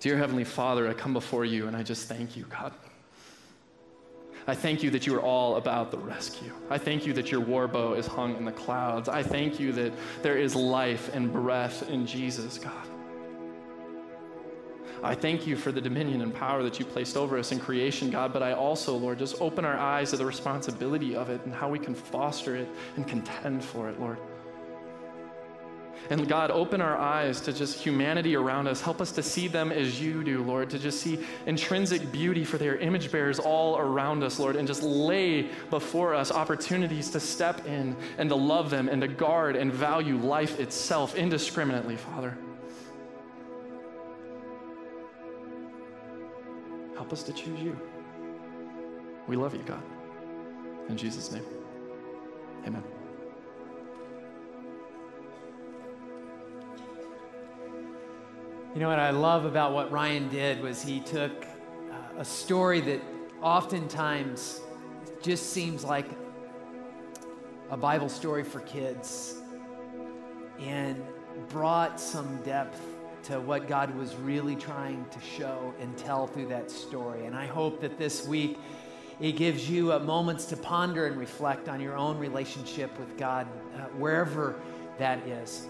Dear Heavenly Father, I come before you and I just thank you, God. I thank you that you are all about the rescue. I thank you that your war bow is hung in the clouds. I thank you that there is life and breath in Jesus, God. I thank you for the dominion and power that you placed over us in creation, God, but I also, Lord, just open our eyes to the responsibility of it and how we can foster it and contend for it, Lord. And God, open our eyes to just humanity around us. Help us to see them as you do, Lord, to just see intrinsic beauty for their image bearers all around us, Lord, and just lay before us opportunities to step in and to love them and to guard and value life itself indiscriminately, Father. Help us to choose you. We love you, God. In Jesus' name, amen. You know what I love about what Ryan did was he took uh, a story that oftentimes just seems like a Bible story for kids and brought some depth to what God was really trying to show and tell through that story. And I hope that this week it gives you uh, moments to ponder and reflect on your own relationship with God, uh, wherever that is.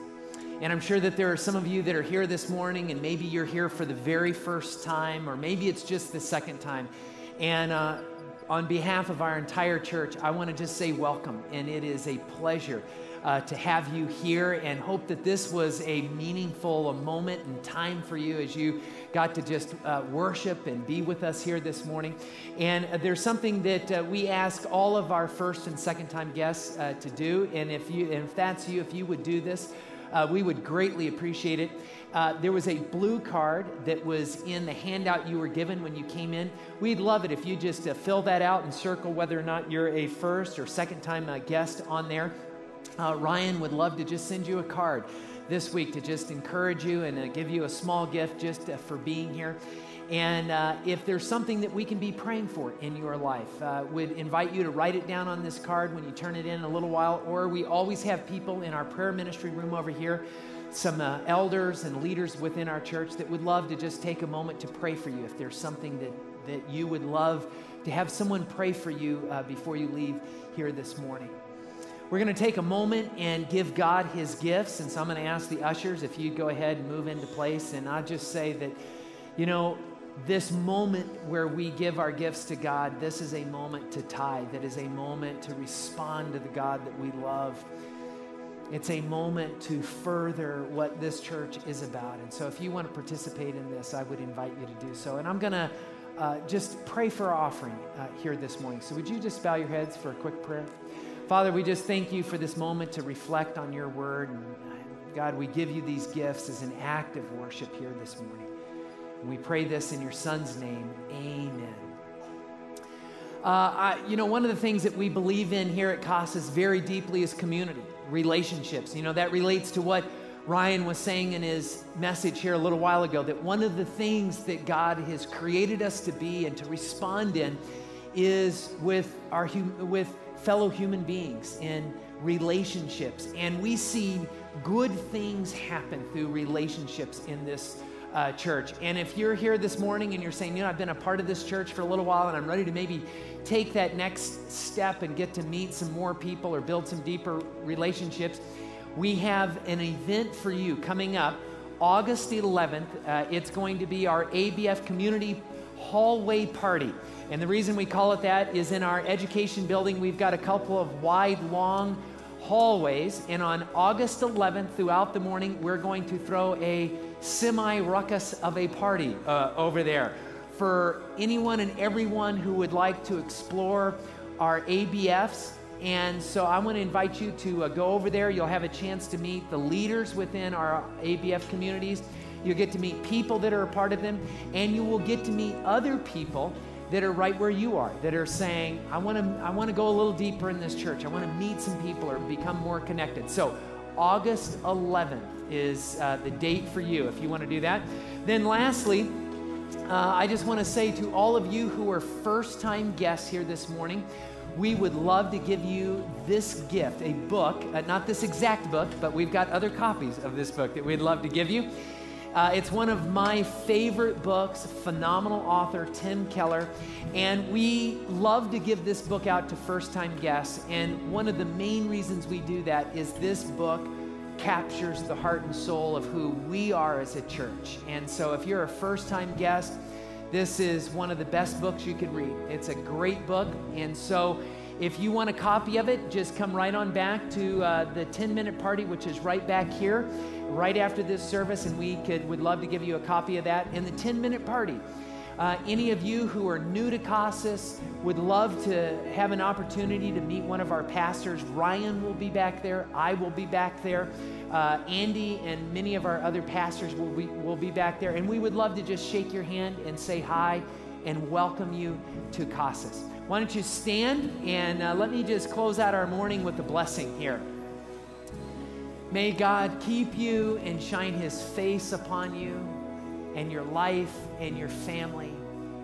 And I'm sure that there are some of you that are here this morning, and maybe you're here for the very first time, or maybe it's just the second time. And uh, on behalf of our entire church, I want to just say welcome. And it is a pleasure uh, to have you here, and hope that this was a meaningful a moment and time for you as you got to just uh, worship and be with us here this morning. And uh, there's something that uh, we ask all of our first and second time guests uh, to do. And if you, and if that's you, if you would do this, uh, we would greatly appreciate it. Uh, there was a blue card that was in the handout you were given when you came in. We'd love it if you just uh, fill that out and circle whether or not you're a first or second time uh, guest on there. Uh, Ryan would love to just send you a card this week to just encourage you and uh, give you a small gift just for being here. And uh, if there's something that we can be praying for in your life, uh, would invite you to write it down on this card when you turn it in in a little while. Or we always have people in our prayer ministry room over here, some uh, elders and leaders within our church that would love to just take a moment to pray for you. If there's something that, that you would love to have someone pray for you uh, before you leave here this morning. We're going to take a moment and give God his gifts. And so I'm going to ask the ushers if you'd go ahead and move into place. And I'll just say that, you know, this moment where we give our gifts to God, this is a moment to tithe. That is a moment to respond to the God that we love. It's a moment to further what this church is about. And so if you want to participate in this, I would invite you to do so. And I'm going to uh, just pray for our offering uh, here this morning. So would you just bow your heads for a quick prayer? Father, we just thank you for this moment to reflect on your word. And God, we give you these gifts as an act of worship here this morning. And we pray this in your son's name. Amen. Uh, I, you know, one of the things that we believe in here at Casas very deeply is community, relationships. You know, that relates to what Ryan was saying in his message here a little while ago that one of the things that God has created us to be and to respond in is with our hum- with fellow human beings in relationships, and we see good things happen through relationships in this uh, church. And if you're here this morning and you're saying, you know, I've been a part of this church for a little while and I'm ready to maybe take that next step and get to meet some more people or build some deeper relationships, we have an event for you coming up August 11th. Uh, it's going to be our ABF Community Hallway Party. And the reason we call it that is in our education building, we've got a couple of wide, long hallways. And on August 11th, throughout the morning, we're going to throw a semi ruckus of a party uh, over there for anyone and everyone who would like to explore our ABFs. And so I want to invite you to uh, go over there. You'll have a chance to meet the leaders within our ABF communities. You'll get to meet people that are a part of them, and you will get to meet other people that are right where you are, that are saying, I want to I want to go a little deeper in this church. I want to meet some people or become more connected. So, August 11th is uh, the date for you if you want to do that. Then, lastly, uh, I just want to say to all of you who are first time guests here this morning, we would love to give you this gift a book, uh, not this exact book, but we've got other copies of this book that we'd love to give you. Uh, it's one of my favorite books, phenomenal author Tim Keller. And we love to give this book out to first time guests. And one of the main reasons we do that is this book captures the heart and soul of who we are as a church. And so if you're a first time guest, this is one of the best books you could read. It's a great book. And so if you want a copy of it, just come right on back to uh, the 10 minute party, which is right back here, right after this service, and we could would love to give you a copy of that. And the 10 minute party. Uh, any of you who are new to Casas would love to have an opportunity to meet one of our pastors. Ryan will be back there. I will be back there. Uh, Andy and many of our other pastors will be, will be back there. And we would love to just shake your hand and say hi and welcome you to Casas. Why don't you stand and uh, let me just close out our morning with a blessing here. May God keep you and shine his face upon you and your life and your family,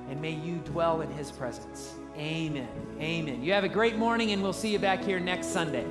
and may you dwell in his presence. Amen. Amen. You have a great morning, and we'll see you back here next Sunday.